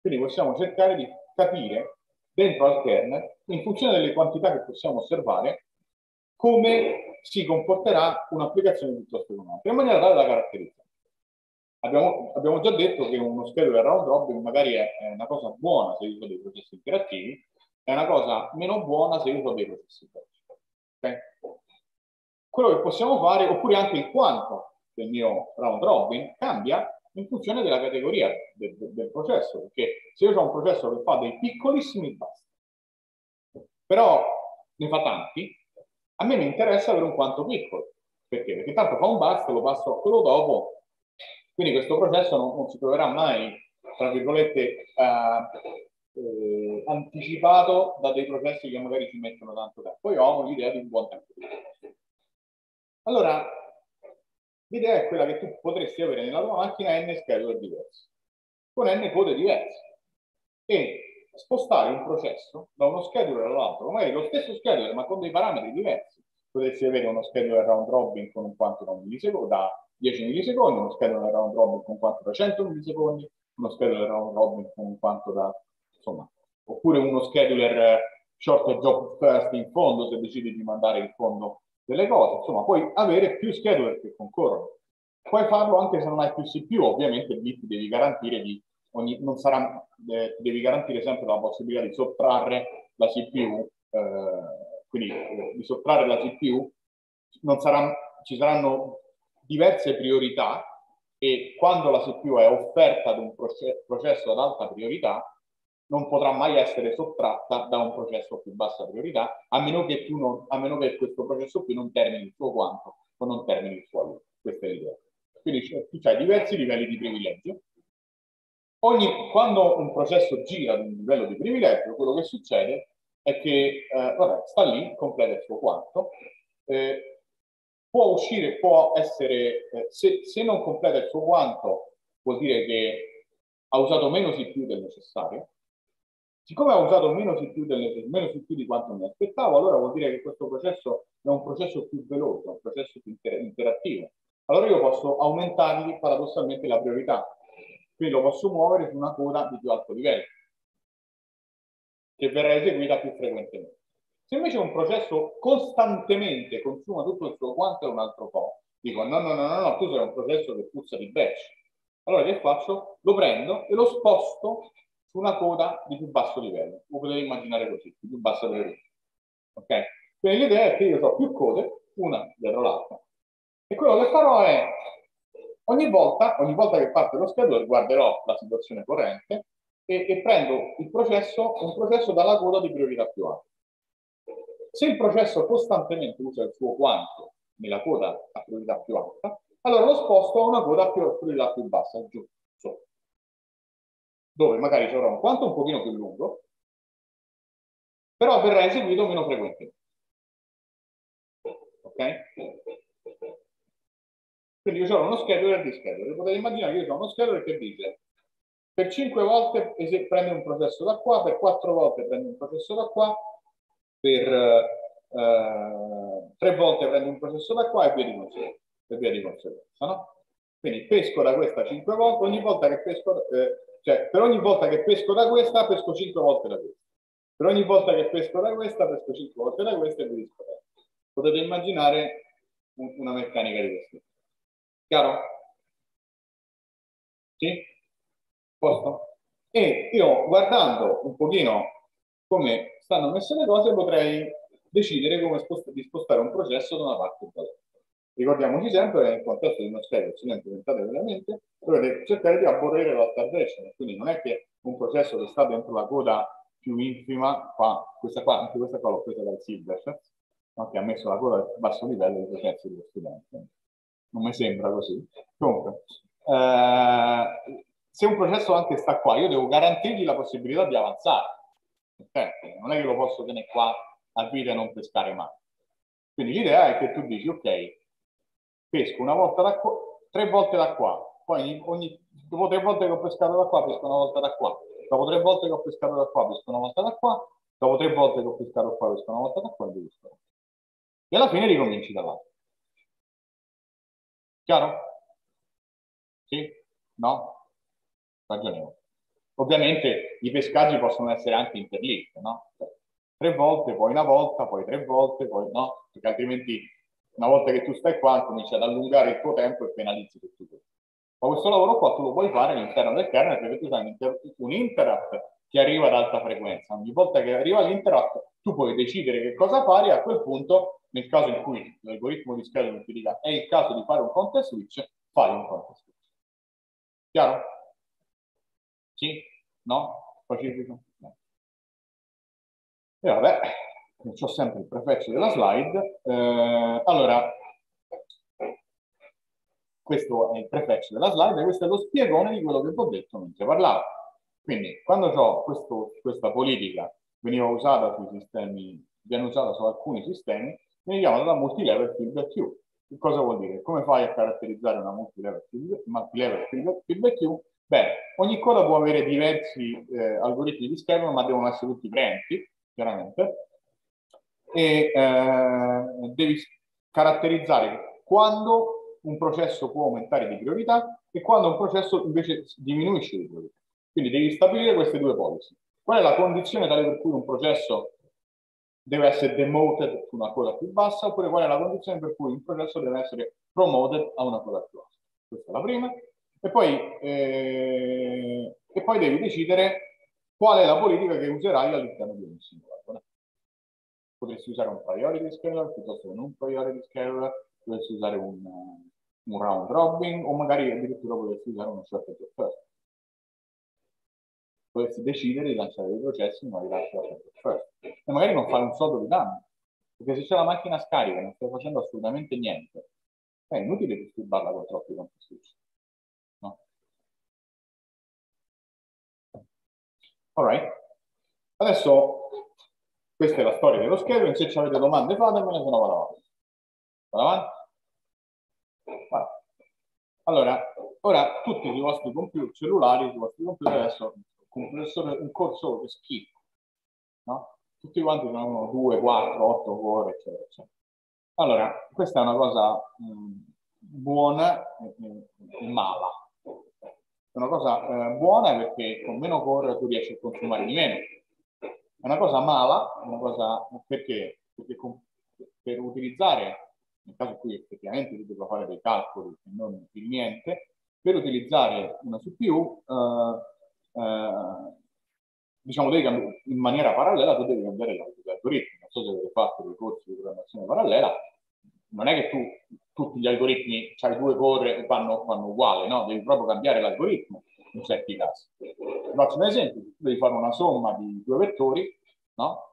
Quindi possiamo cercare di capire dentro al kernel, in funzione delle quantità che possiamo osservare, come si comporterà un'applicazione piuttosto che un'altra, in maniera tale da caratterizzare. Abbiamo, abbiamo, già detto che uno scheduler round robin magari è, è, una cosa buona se uso dei processi interattivi, è una cosa meno buona se uso dei processi interattivi. Okay? Quello che possiamo fare, oppure anche il quanto del mio round robin, cambia in funzione della categoria del, del, del processo, perché se io ho un processo che fa dei piccolissimi basta, però ne fa tanti, a me mi interessa avere un quanto piccolo. Perché? Perché tanto fa un bust, lo passo a quello dopo quindi questo processo non, non si troverà mai, tra virgolette, eh, eh, anticipato da dei processi che magari ci mettono tanto tempo. Poi ho un'idea di un buon tempo. Allora, l'idea è quella che tu potresti avere nella tua macchina n scheduler diversi, con n code diversi, e spostare un processo da uno scheduler all'altro, magari lo stesso scheduler ma con dei parametri diversi. Potresti avere uno scheduler round robin con un quanto da un da 10 millisecondi, uno scheduler round robin con quanto da 100 millisecondi, uno scheduler round robin con quanto da, insomma, oppure uno scheduler short job first in fondo se decidi di mandare in fondo delle cose, insomma, puoi avere più scheduler che concorrono. Puoi farlo anche se non hai più CPU, ovviamente lì ti devi garantire di ogni, non sarà, eh, devi garantire sempre la possibilità di sottrarre la CPU, eh, quindi eh, di sottrarre la CPU, sarà, ci saranno diverse priorità e quando la CPU è offerta ad un processo ad alta priorità non potrà mai essere sottratta da un processo a più bassa priorità a meno che, non, a meno che questo processo qui non termini il suo quanto o non termini il suo aiuto. Questa è l'idea. Quindi tu hai diversi livelli di privilegio. Ogni, quando un processo gira ad un livello di privilegio, quello che succede è che eh, vabbè, sta lì, completa il suo quanto, eh, può uscire, può essere, eh, se, se, non completa il suo quanto, vuol dire che ha usato meno CPU del necessario. Siccome ha usato meno CPU, del, meno CPU di quanto mi aspettavo, allora vuol dire che questo processo è un processo più veloce, un processo più inter interattivo. Allora io posso aumentargli paradossalmente la priorità, quindi lo posso muovere su una coda di più alto livello, che verrà eseguita più frequentemente. Se invece un processo costantemente consuma tutto il suo quanto è un altro po', dico no, no, no, no, no, tu sei un processo che puzza di batch. Allora che faccio? Lo prendo e lo sposto su una coda di più basso livello. Lo potete immaginare così, di più bassa priorità. Ok? Quindi l'idea è che io ho più code, una dietro l'altra. E quello che farò è, ogni volta, ogni volta che parte lo scheduler, guarderò la situazione corrente e, e prendo il processo, un processo dalla coda di priorità più alta. Se il processo costantemente usa il suo quanto nella coda a priorità più alta, allora lo sposto a una coda a priorità più bassa, giù, sotto, dove magari ci avrà un quanto un pochino più lungo, però verrà eseguito meno frequentemente. Ok? Quindi io ho uno scheduler di scheduler. Potete immaginare che io ho uno scheduler che dice per 5 volte prende un processo da qua, per 4 volte prende un processo da qua, per eh, 3 volte prende un processo da qua e via di conseguenza. Via di conseguenza no? Quindi pesco da questa 5 volte, ogni volta che pesco, eh, cioè per ogni volta che pesco da questa, pesco 5 volte da questa. Per ogni volta che pesco da questa, pesco 5 volte da questa e via di Potete immaginare una meccanica di questo. Chiaro? Sì? Posto? E io guardando un pochino come stanno messe le cose potrei decidere come spost di spostare un processo da una parte all'altra. Ricordiamoci sempre che nel contesto di uno schema se implementate veramente, dovete cercare di aborrire la tardation, quindi non è che un processo che sta dentro la coda più infima, qua, questa qua, anche questa qua l'ho presa dal Silverset, no? che ha messo la coda a basso livello di processi dello studente. Non mi sembra così. Comunque, eh, se un processo anche sta qua, io devo garantirgli la possibilità di avanzare. Okay? Non è che lo posso tenere qua a vita e non pescare mai. Quindi l'idea è che tu dici, ok, pesco una volta da qua, tre volte da qua, poi ogni, dopo tre volte che ho pescato da qua, pesco una volta da qua, dopo tre volte che ho pescato da qua, pesco una volta da qua, dopo tre volte che ho pescato da qua, pesco una volta da qua e pesco. E alla fine ricominci da là. Chiaro? Sì? No? Ragionevole. Ovviamente i pescaggi possono essere anche interlink, no? Tre volte, poi una volta, poi tre volte, poi no, perché altrimenti una volta che tu stai qua cominci ad allungare il tuo tempo e penalizzi tutto questo. Ma questo lavoro qua tu lo puoi fare all'interno del kernel perché tu hai un interrupt che arriva ad alta frequenza. Ogni volta che arriva l'interrupt tu puoi decidere che cosa fare e a quel punto, nel caso in cui l'algoritmo di scheduling ti dica è il caso di fare un context switch, fai un context switch. Chiaro? Sì? No? Pacifico? No. E vabbè, ho sempre il prefetto della slide. Eh, allora, questo è il prefetto della slide e questo è lo spiegone di quello che vi ho detto mentre parlavo. Quindi, quando ho questo, questa politica veniva usata sui sistemi, viene usata su alcuni sistemi, viene chiamata multilevel feedback queue. Che cosa vuol dire? Come fai a caratterizzare una multilevel feedback, feedback queue? Beh, ogni coda può avere diversi eh, algoritmi di schema, ma devono essere tutti preempti, chiaramente e eh, devi caratterizzare quando un processo può aumentare di priorità e quando un processo invece diminuisce di priorità. Quindi devi stabilire queste due policy. Qual è la condizione tale per cui un processo deve essere demoted su una coda più bassa oppure qual è la condizione per cui un processo deve essere promoted a una coda più alta. Questa è la prima. E poi, eh, e poi devi decidere qual è la politica che userai all'interno di un singolo potresti usare un priority scaler piuttosto che un priority scaler, potresti usare un, un round robin o magari addirittura potresti usare uno shortage of first. Potresti decidere di lanciare dei processi in modo da shortage first. E magari non fare un soldo di danno, perché se c'è la macchina scarica e non stai facendo assolutamente niente, è inutile disturbarla con troppi contestucci. No? Alright. Adesso questa è la storia dello scheduling, se avete domande fatemele, se no vado avanti. Vado avanti? Allora, ora tutti i vostri computer cellulari, i vostri computer adesso un corso che schifo, no? Tutti quanti sono 2, 4, 8 ore, eccetera, eccetera. Allora, questa è una cosa mh, buona e, e, mala. È una cosa eh, buona perché con meno core tu riesci a consumare di meno è una cosa mala, una cosa perché? Perché con, per utilizzare, nel caso in cui effettivamente si debba fare dei calcoli e non il niente, per utilizzare una CPU, eh, eh, diciamo, devi cambiare, in maniera parallela, tu devi cambiare l'algoritmo. Non so se avete fatto dei corsi di programmazione parallela, non è che tu tutti gli algoritmi, c'hai due core e vanno, vanno uguali, no? Devi proprio cambiare l'algoritmo in certi casi. Faccio un esempio, devi fare una somma di due vettori, no?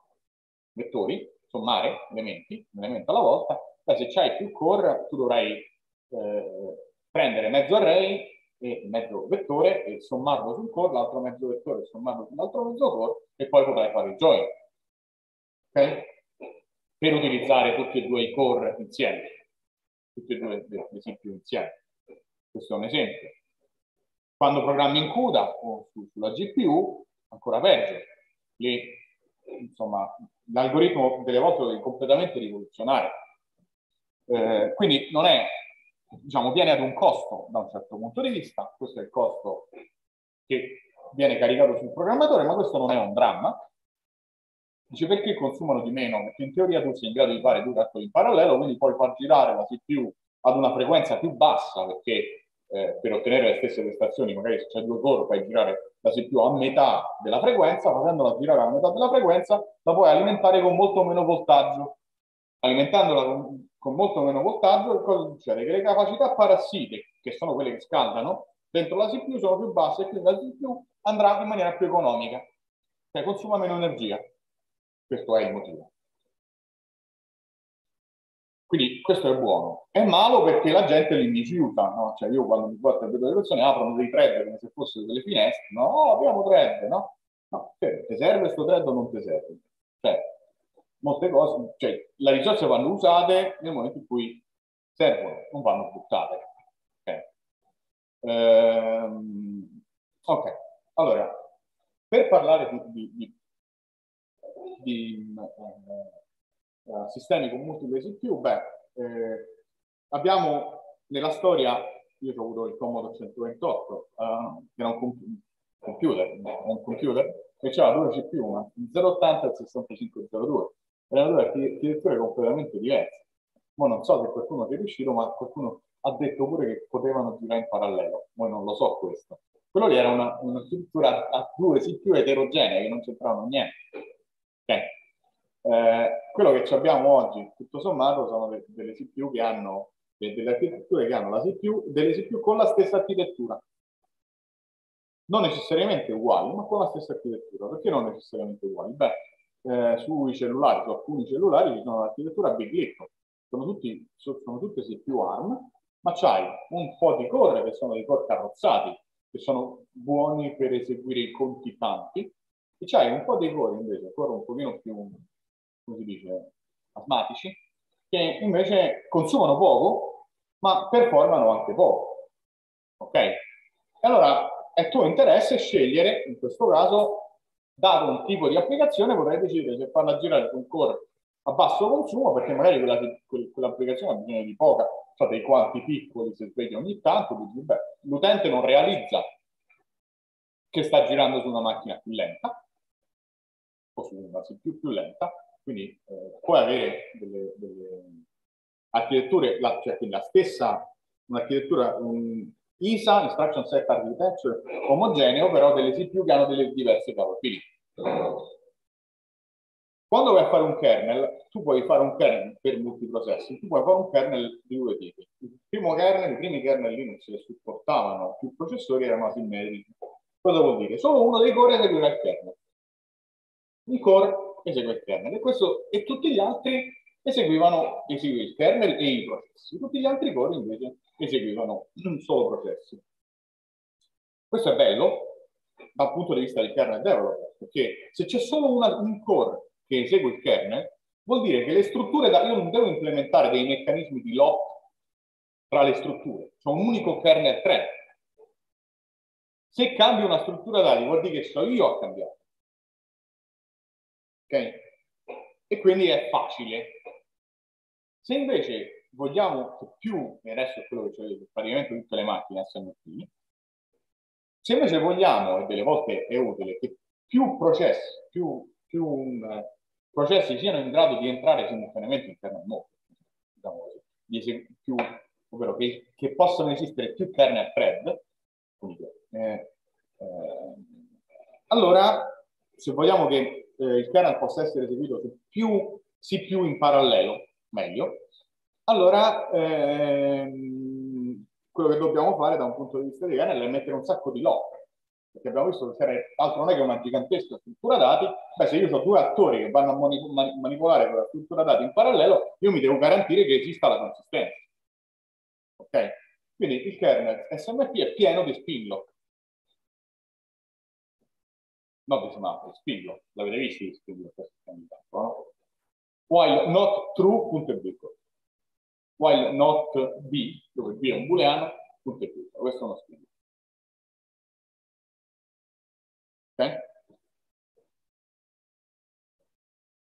Vettori, sommare elementi, un elemento alla volta, Beh, se c'hai più core tu dovrai eh, prendere mezzo array e mezzo vettore e sommarlo sul core, l'altro mezzo vettore e sommarlo sull'altro mezzo core e poi potrai fare il join. Ok? Per utilizzare tutti e due i core insieme. tutti e due le CPU insieme. Questo è un esempio. Quando programmi in CUDA o su, sulla GPU, ancora peggio. Lì, insomma, l'algoritmo delle volte è completamente rivoluzionario. Eh, quindi non è, diciamo, viene ad un costo da un certo punto di vista, questo è il costo che viene caricato sul programmatore, ma questo non è un dramma. Dice perché consumano di meno? Perché in teoria tu sei in grado di fare due calcoli in parallelo, quindi puoi far girare la CPU ad una frequenza più bassa, perché eh, per ottenere le stesse prestazioni, magari se c'è due core, fai girare la CPU a metà della frequenza, facendola girare a metà della frequenza, la puoi alimentare con molto meno voltaggio. Alimentandola con, con molto meno voltaggio, cosa succede? Che le capacità parassite, che sono quelle che scaldano, dentro la CPU sono più basse e quindi la CPU andrà in maniera più economica, cioè consuma meno energia. Questo è il motivo. Quindi questo è buono. È malo perché la gente li misciuta, no? Cioè io quando mi porto a vedere le persone aprono dei thread come se fossero delle finestre, no? Oh, abbiamo thread, no? No, cioè, ti serve questo thread o non ti serve? Cioè, molte cose, cioè, le risorse vanno usate nel momento in cui servono, non vanno buttate. Okay. Ehm, ok, allora, per parlare di, di, di, di uh, uh, sistemi con multiple CPU, beh, eh, abbiamo nella storia, io ho avuto il Commodore 128, uh, eh, che era un com computer, un computer, che aveva due CPU, una 080 e 6502. Erano due architetture completamente diverse. Ma non so se qualcuno è riuscito, ma qualcuno ha detto pure che potevano girare in parallelo. Poi non lo so questo. Quello lì era una, una struttura a due CPU eterogenee che non c'entravano niente. Okay. Eh, quello che abbiamo oggi, tutto sommato, sono de delle CPU che hanno delle architetture che hanno la CPU, delle CPU con la stessa architettura. Non necessariamente uguali, ma con la stessa architettura. Perché non necessariamente uguali? Beh, eh, sui cellulari, su alcuni cellulari ci sono l'architettura Big Little. Sono, tutti, sono tutte CPU ARM, ma c'hai un po' di core che sono dei core carrozzati, che sono buoni per eseguire i conti tanti, e c'hai un po' di core invece, core un pochino più, come si dice, asmatici, che invece consumano poco, ma performano anche poco. Ok? E allora è tuo interesse scegliere, in questo caso, dato un tipo di applicazione, potrai decidere se farla girare su un core a basso consumo, perché magari quell'applicazione ha bisogno di poca, cioè dei quanti piccoli se svegli ogni tanto, l'utente non realizza che sta girando su una macchina più lenta o su una più, più lenta, quindi eh, puoi avere delle, delle architetture, la, cioè quindi la stessa, un'architettura, un ISA, Instruction Set Architecture, omogeneo, però delle CPU che hanno delle diverse capability. Quando vai a fare un kernel, tu puoi fare un kernel per multiprocessi, tu puoi fare un kernel di due tipi. Il primo kernel, i primi kernel Linux che supportavano più processori erano asimmetrici. Cosa vuol dire? Solo uno dei core eseguiva il kernel. Il core esegue il kernel e, questo, e tutti gli altri eseguivano eseguiva il kernel e i processi. Tutti gli altri core invece eseguivano solo processi. Questo è bello dal punto di vista del kernel developer, perché se c'è solo una, un core che esegue il kernel, vuol dire che le strutture, da, io non devo implementare dei meccanismi di lock tra le strutture, c'è un unico kernel thread. Se cambio una struttura dati vuol dire che so io a cambiare. Ok? E quindi è facile. Se invece vogliamo più, e adesso è quello che c'è praticamente tutte le macchine SMT, se invece vogliamo, e delle volte è utile, che più processi, più, più un, processi siano in grado di entrare simultaneamente all'interno del mondo, diciamo così, più, ovvero che, che, possono esistere più kernel thread, quindi, eh, eh, allora se vogliamo che eh, il kernel possa essere eseguito su più CPU in parallelo, meglio, allora ehm, quello che dobbiamo fare da un punto di vista di kernel è mettere un sacco di lock perché abbiamo visto che altro non è che una gigantesca struttura dati, beh, se io ho due attori che vanno a manipolare quella struttura dati in parallelo, io mi devo garantire che esista la consistenza. Ok? Quindi il kernel SMP è pieno di spin lock. No, di semafori, spin lock. L'avete visto gli spin lock? No? While not true, punto e virgola. while not b, dove b è un booleano, punto e chiuso. Questo è uno spin lock. Ok?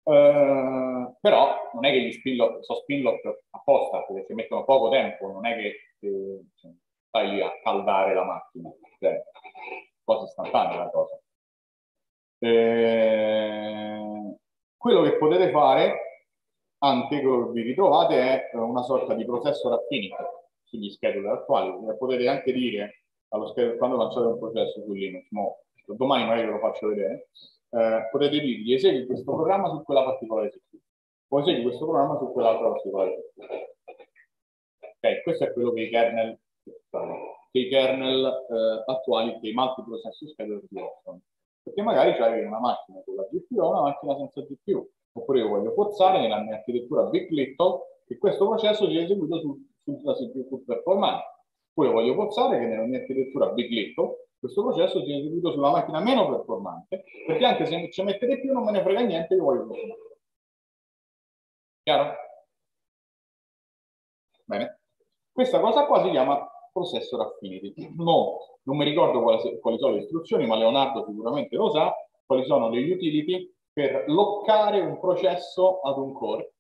Uh, però non è che gli sono spin lock apposta, perché ci mettono poco tempo, non è che eh, stai lì a caldare la macchina, cioè, cosa istantanea la cosa. Eh, quello che potete fare, anche quello che vi ritrovate, è una sorta di processo raffinito sugli schedule attuali. Potete anche dire allo schedule, quando lanciate un processo su Linux, mo, domani magari ve lo faccio vedere, eh, potete dirgli esegui questo programma su quella particolare sezione o esegui questo programma su quell'altra particolare sezione. Ok, questo è quello che i kernel, che i kernel eh, attuali, che i multiprocessor scheduler ti offrono. Perché magari c'hai una macchina con la GPU e una macchina senza GPU. Oppure io voglio forzare nella mia architettura Big Little che questo processo sia eseguito su, sulla CPU più performante. Oppure voglio forzare che nella mia architettura Big Little questo processo sia eseguito sulla macchina meno performante, perché anche se ci mettete più non me ne frega niente, io voglio funzionare. Chiaro? Bene. Questa cosa qua si chiama processor affinity. No, non mi ricordo quali, quali sono le istruzioni, ma Leonardo sicuramente lo sa, quali sono le utility per loccare un processo ad un core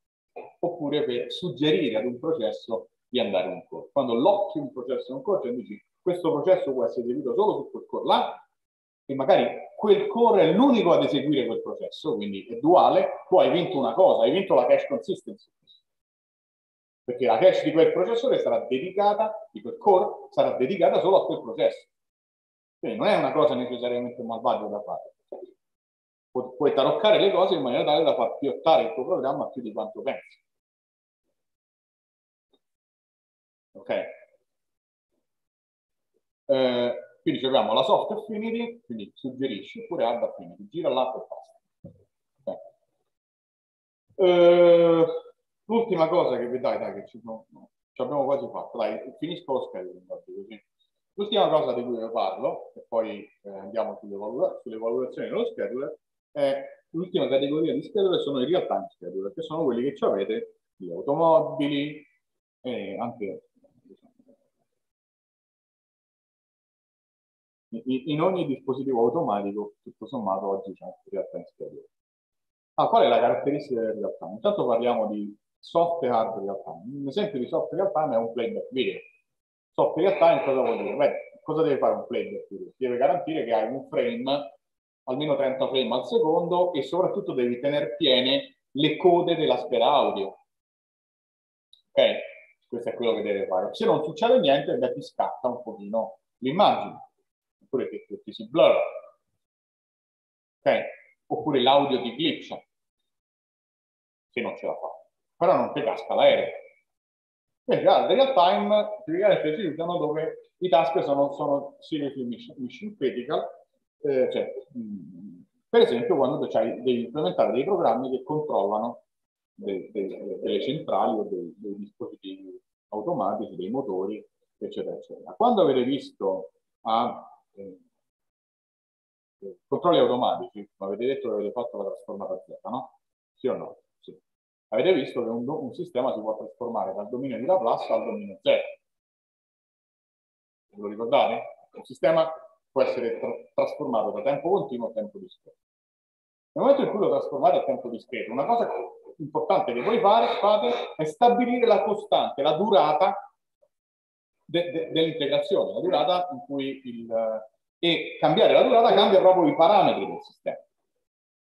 oppure per suggerire ad un processo di andare a un core. Quando locchi un processo ad un core, cioè dici questo processo può essere eseguito solo su quel core là e magari quel core è l'unico ad eseguire quel processo, quindi è duale, tu hai vinto una cosa, hai vinto la cache consistency. Perché la cache di quel processore sarà dedicata, di quel core, sarà dedicata solo a quel processo. Quindi non è una cosa necessariamente malvagia da fare. Pu puoi taroccare le cose in maniera tale da far piottare il tuo programma più di quanto pensi. Ok? Eh, quindi abbiamo la soft affinity, quindi suggerisci, oppure add affinity, gira l'app e basta. Eh, l'ultima cosa che vi dai, dai, che ci, sono, ci abbiamo quasi fatto, dai, finisco lo scheduling così. L'ultima cosa di cui vi parlo, e poi eh, andiamo sulle, valutazioni, sulle valutazioni dello scheduler, è l'ultima categoria di scheduler sono i real-time scheduler, che sono quelli che avete di automobili e anche in ogni dispositivo automatico, tutto sommato, oggi c'è un real-time schedule. Ah, qual è la caratteristica del real-time? Intanto parliamo di software hard real-time. Un esempio di software real-time è un playback video. Software real-time cosa vuol dire? Beh, cosa deve fare un playback video? Deve garantire che hai un frame, almeno 30 frame al secondo e soprattutto devi tenere piene le code della scheda audio. Ok? Questo è quello che deve fare. Se non succede niente, beh, ti scatta un pochino l'immagine oppure che, che si blur, ok? Oppure l'audio di glitch, se non ce la fa. Però non ti casca l'aereo. Quindi al real time si utilizzano dove i task sono, sono seriously mission critical, eh, cioè, mh, mm, per esempio quando devi implementare dei programmi che controllano de, de, delle centrali o dei, dei, dispositivi automatici, dei motori, eccetera, eccetera. Quando avete visto a eh, controlli automatici, ma avete detto che avete fatto la trasformata Z, no? Sì o no? Avete visto che un, un sistema si può trasformare dal dominio di Laplace al dominio Z. Ve lo ricordate? Un sistema può essere tra trasformato da tempo continuo a tempo discreto. Nel momento in cui lo trasformate a tempo discreto, una cosa importante che voi fare, fate è stabilire la costante, la durata de, de, dell'integrazione, la durata in cui il, e cambiare la durata cambia proprio i parametri del sistema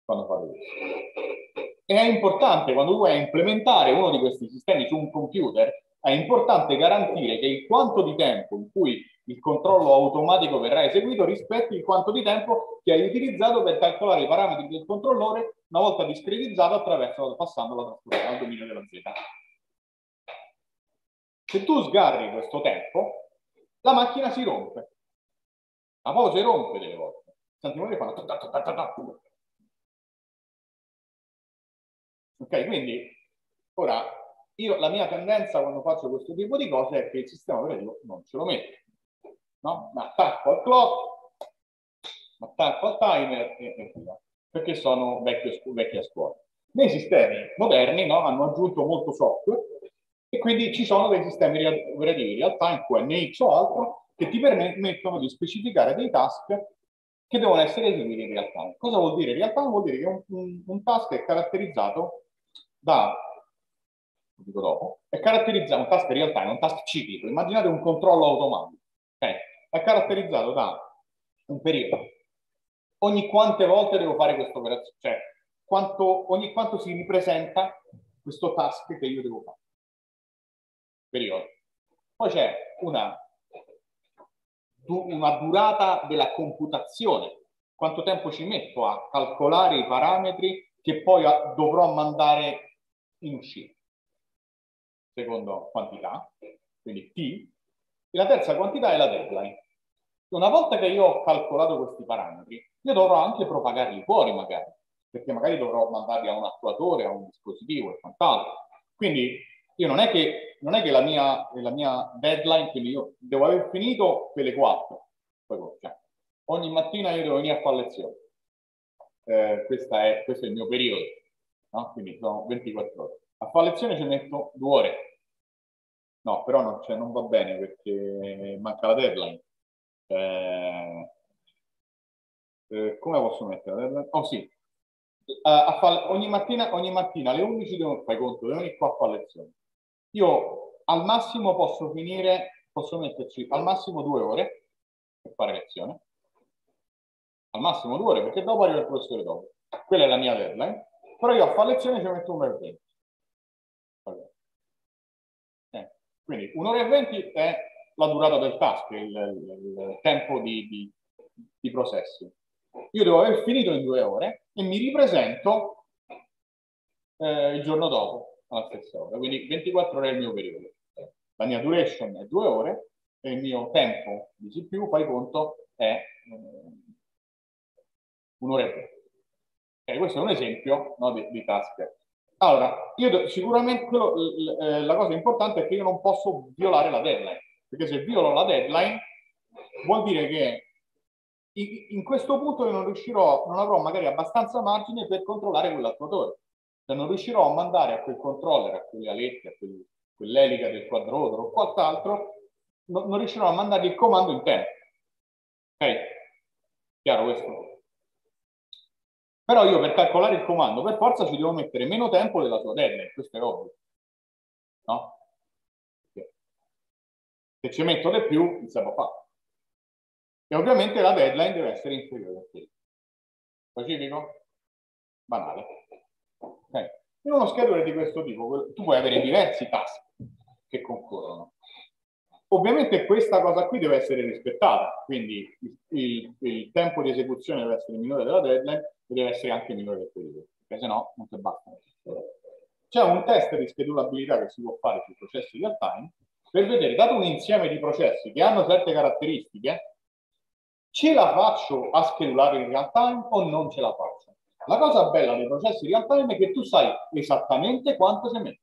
quando fate questo. È importante quando a implementare uno di questi sistemi su un computer, è importante garantire che il quanto di tempo in cui il controllo automatico verrà eseguito rispetti il quanto di tempo che hai utilizzato per calcolare i parametri del controllore una volta discretizzato attraverso passando la trasformazione al dominio della Z. Se tu sgarri questo tempo, la macchina si rompe. La voce rompe delle volte. Senti, che fanno... Ok, quindi ora io la mia tendenza quando faccio questo tipo di cose è che il sistema operativo non ce lo mette. No? Ma attacco al clock, attacco al timer e, e via. Perché sono vecchio, vecchia scuola. Nei sistemi moderni no, hanno aggiunto molto software e quindi ci sono dei sistemi operativi real time, QNX o altro, che ti permettono di specificare dei task che devono essere eseguiti in real time. Cosa vuol dire real time? Vuol dire che un, un, un task è caratterizzato da, lo dico dopo, è caratterizzato, un task real time, un task ciclico, immaginate un controllo automatico, okay? è caratterizzato da un periodo. Ogni quante volte devo fare questa operazione, cioè quanto, ogni quanto si ripresenta questo task che io devo fare. Periodo. Poi c'è una una durata della computazione, quanto tempo ci metto a calcolare i parametri che poi dovrò mandare in uscita, secondo quantità, quindi T, e la terza quantità è la deadline. Una volta che io ho calcolato questi parametri, io dovrò anche propagarli fuori magari, perché magari dovrò mandarli a un attuatore, a un dispositivo e quant'altro. Quindi io non è che, non è che la, mia, la mia deadline, quindi io devo aver finito quelle quattro, cioè, ogni mattina io devo venire a fare lezione. Eh, questo è il mio periodo, no? quindi sono 24 ore. A fare lezione ci metto due ore. No, però non, cioè, non va bene perché manca la deadline. Eh, eh, come posso mettere la deadline? Oh sì, uh, fare, ogni, mattina, ogni mattina alle 11 devo fare conto, devo venire qua a fare lezione. Io al massimo posso finire, posso metterci al massimo due ore per fare lezione. Al massimo due ore, perché dopo arriva il professore dopo. Quella è la mia deadline. Però io a fare lezione ci metto un'ora e venti. Eh, quindi un'ora e venti è la durata del task, il, il, il tempo di, di, di processo. Io devo aver finito in due ore e mi ripresento eh, il giorno dopo alla stessa ora. Quindi 24 ore è il mio periodo. La mia duration è due ore e il mio tempo di CPU, fai conto, è eh, un'ora e venti. Okay, questo è un esempio no, di, di task. Allora, io sicuramente quello, eh, la cosa importante è che io non posso violare la deadline, perché se violo la deadline vuol dire che in questo punto io non riuscirò, non avrò magari abbastanza margine per controllare quell'attuatore se non riuscirò a mandare a quel controller, a quelle alette, a quel, quell'elica del quadrotoro o quant'altro, no, non riuscirò a mandare il comando in tempo. Ok? Chiaro questo? Però io per calcolare il comando per forza ci devo mettere meno tempo della sua deadline, questo è ovvio. No? Se ci metto di più, non si può fare. E ovviamente la deadline deve essere inferiore a quello. Pacifico? Banale. Okay. In uno schedule di questo tipo tu puoi avere diversi task che concorrono. Ovviamente questa cosa qui deve essere rispettata, quindi il, il, il tempo di esecuzione deve essere minore della deadline e deve essere anche minore del periodo, perché se no non si basta. C'è un test di schedulabilità che si può fare sui processi real time per vedere, dato un insieme di processi che hanno certe caratteristiche, ce la faccio a schedulare in real time o non ce la faccio? La cosa bella dei processi real time è che tu sai esattamente quanto si mette.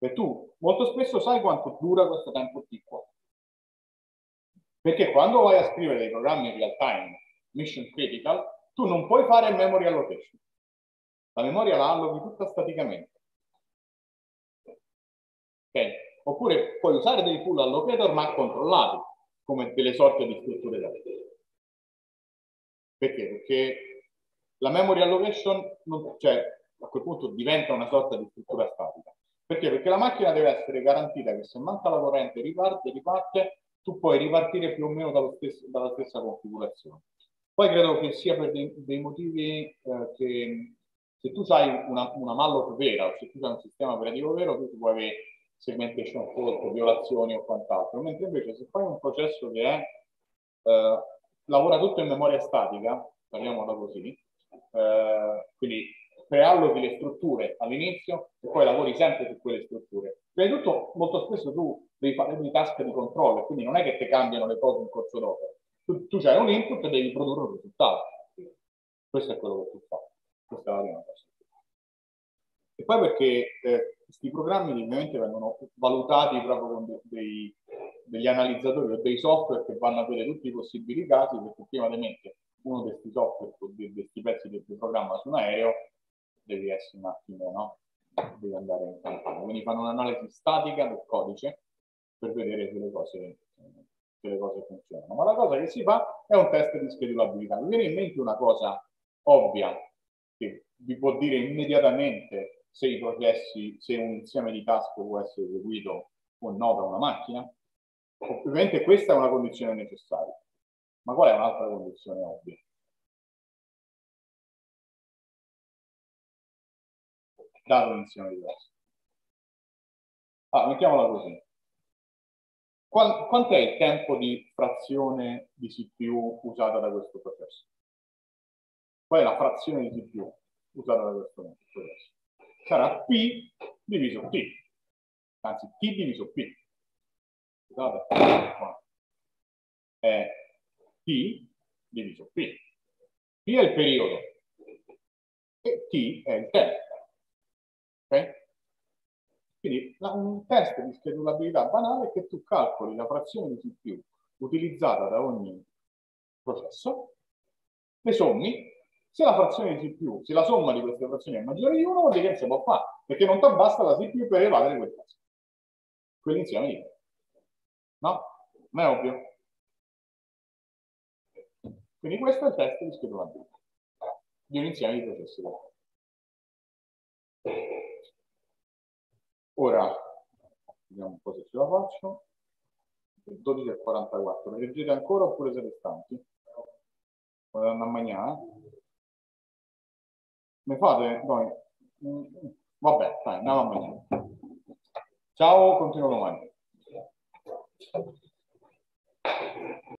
E tu molto spesso sai quanto dura questo tempo T qua. Perché quando vai a scrivere dei programmi real time, mission critical, tu non puoi fare memory allocation. La memoria la alloghi tutta staticamente. Ok? Oppure puoi usare dei pool allocator ma controllati, come delle sorte di strutture dati. Perché? Perché la memory allocation non, cioè, a quel punto diventa una sorta di struttura statica. Perché? Perché la macchina deve essere garantita che se manca la corrente riparte, riparte, tu puoi ripartire più o meno stesso, dalla stessa configurazione. Poi credo che sia per dei, dei motivi eh, che se tu hai una, una malloc vera o se tu hai un sistema operativo vero, tu puoi avere segmentation fault, violazioni o quant'altro, mentre invece se fai un processo che è, eh, lavora tutto in memoria statica, parliamola così, eh, quindi preallochi le strutture all'inizio e poi lavori sempre su quelle strutture. Prima di tutto, molto spesso tu devi fare dei task di controllo, quindi non è che ti cambiano le cose in corso d'opera. Tu, tu hai un input e devi produrre un risultato. Questo è quello che tu fai. Questa è la prima cosa. E poi perché eh, questi programmi ovviamente vengono valutati proprio con dei, degli analizzatori o dei software che vanno a vedere tutti i possibili casi, perché prima mettere uno di questi software, di questi pezzi di programma su un aereo, devi essere un attimo, no? devi andare in campagna. Quindi fanno un'analisi statica del codice per vedere se le cose, se le cose funzionano. Ma la cosa che si fa è un test di schedulabilità. Mi viene in mente una cosa ovvia che vi può dire immediatamente se i processi, se un insieme di task può essere eseguito o no da una macchina. Ovviamente questa è una condizione necessaria. Ma qual è un'altra condizione ovvia? Dato l'insieme di task. Ah, mettiamola così. Quant'è il tempo di frazione di CPU usata da questo processo? Qual è la frazione di CPU usata da questo processo? Sarà P diviso T, anzi T diviso P. Scusate, è T diviso P. P è il periodo e T è il tempo. Ok? Quindi un test di schedulabilità banale è che tu calcoli la frazione di CPU utilizzata da ogni processo, le sommi, se la frazione di CPU, se la somma di queste frazioni è maggiore di 1, vuol dire che non si può fare, perché non ti basta la CPU per evadere quel caso. Quell'insieme di No? Non è ovvio? Quindi questo è il test di schedulabilità di un insieme di processi. Ora, vediamo un po' se ce la faccio. 12.44, mi leggete ancora oppure siete stanchi? Vuole andare a mangiare? Mi fate? No. Vabbè, dai, andiamo a mangiare. Ciao, continuo domani.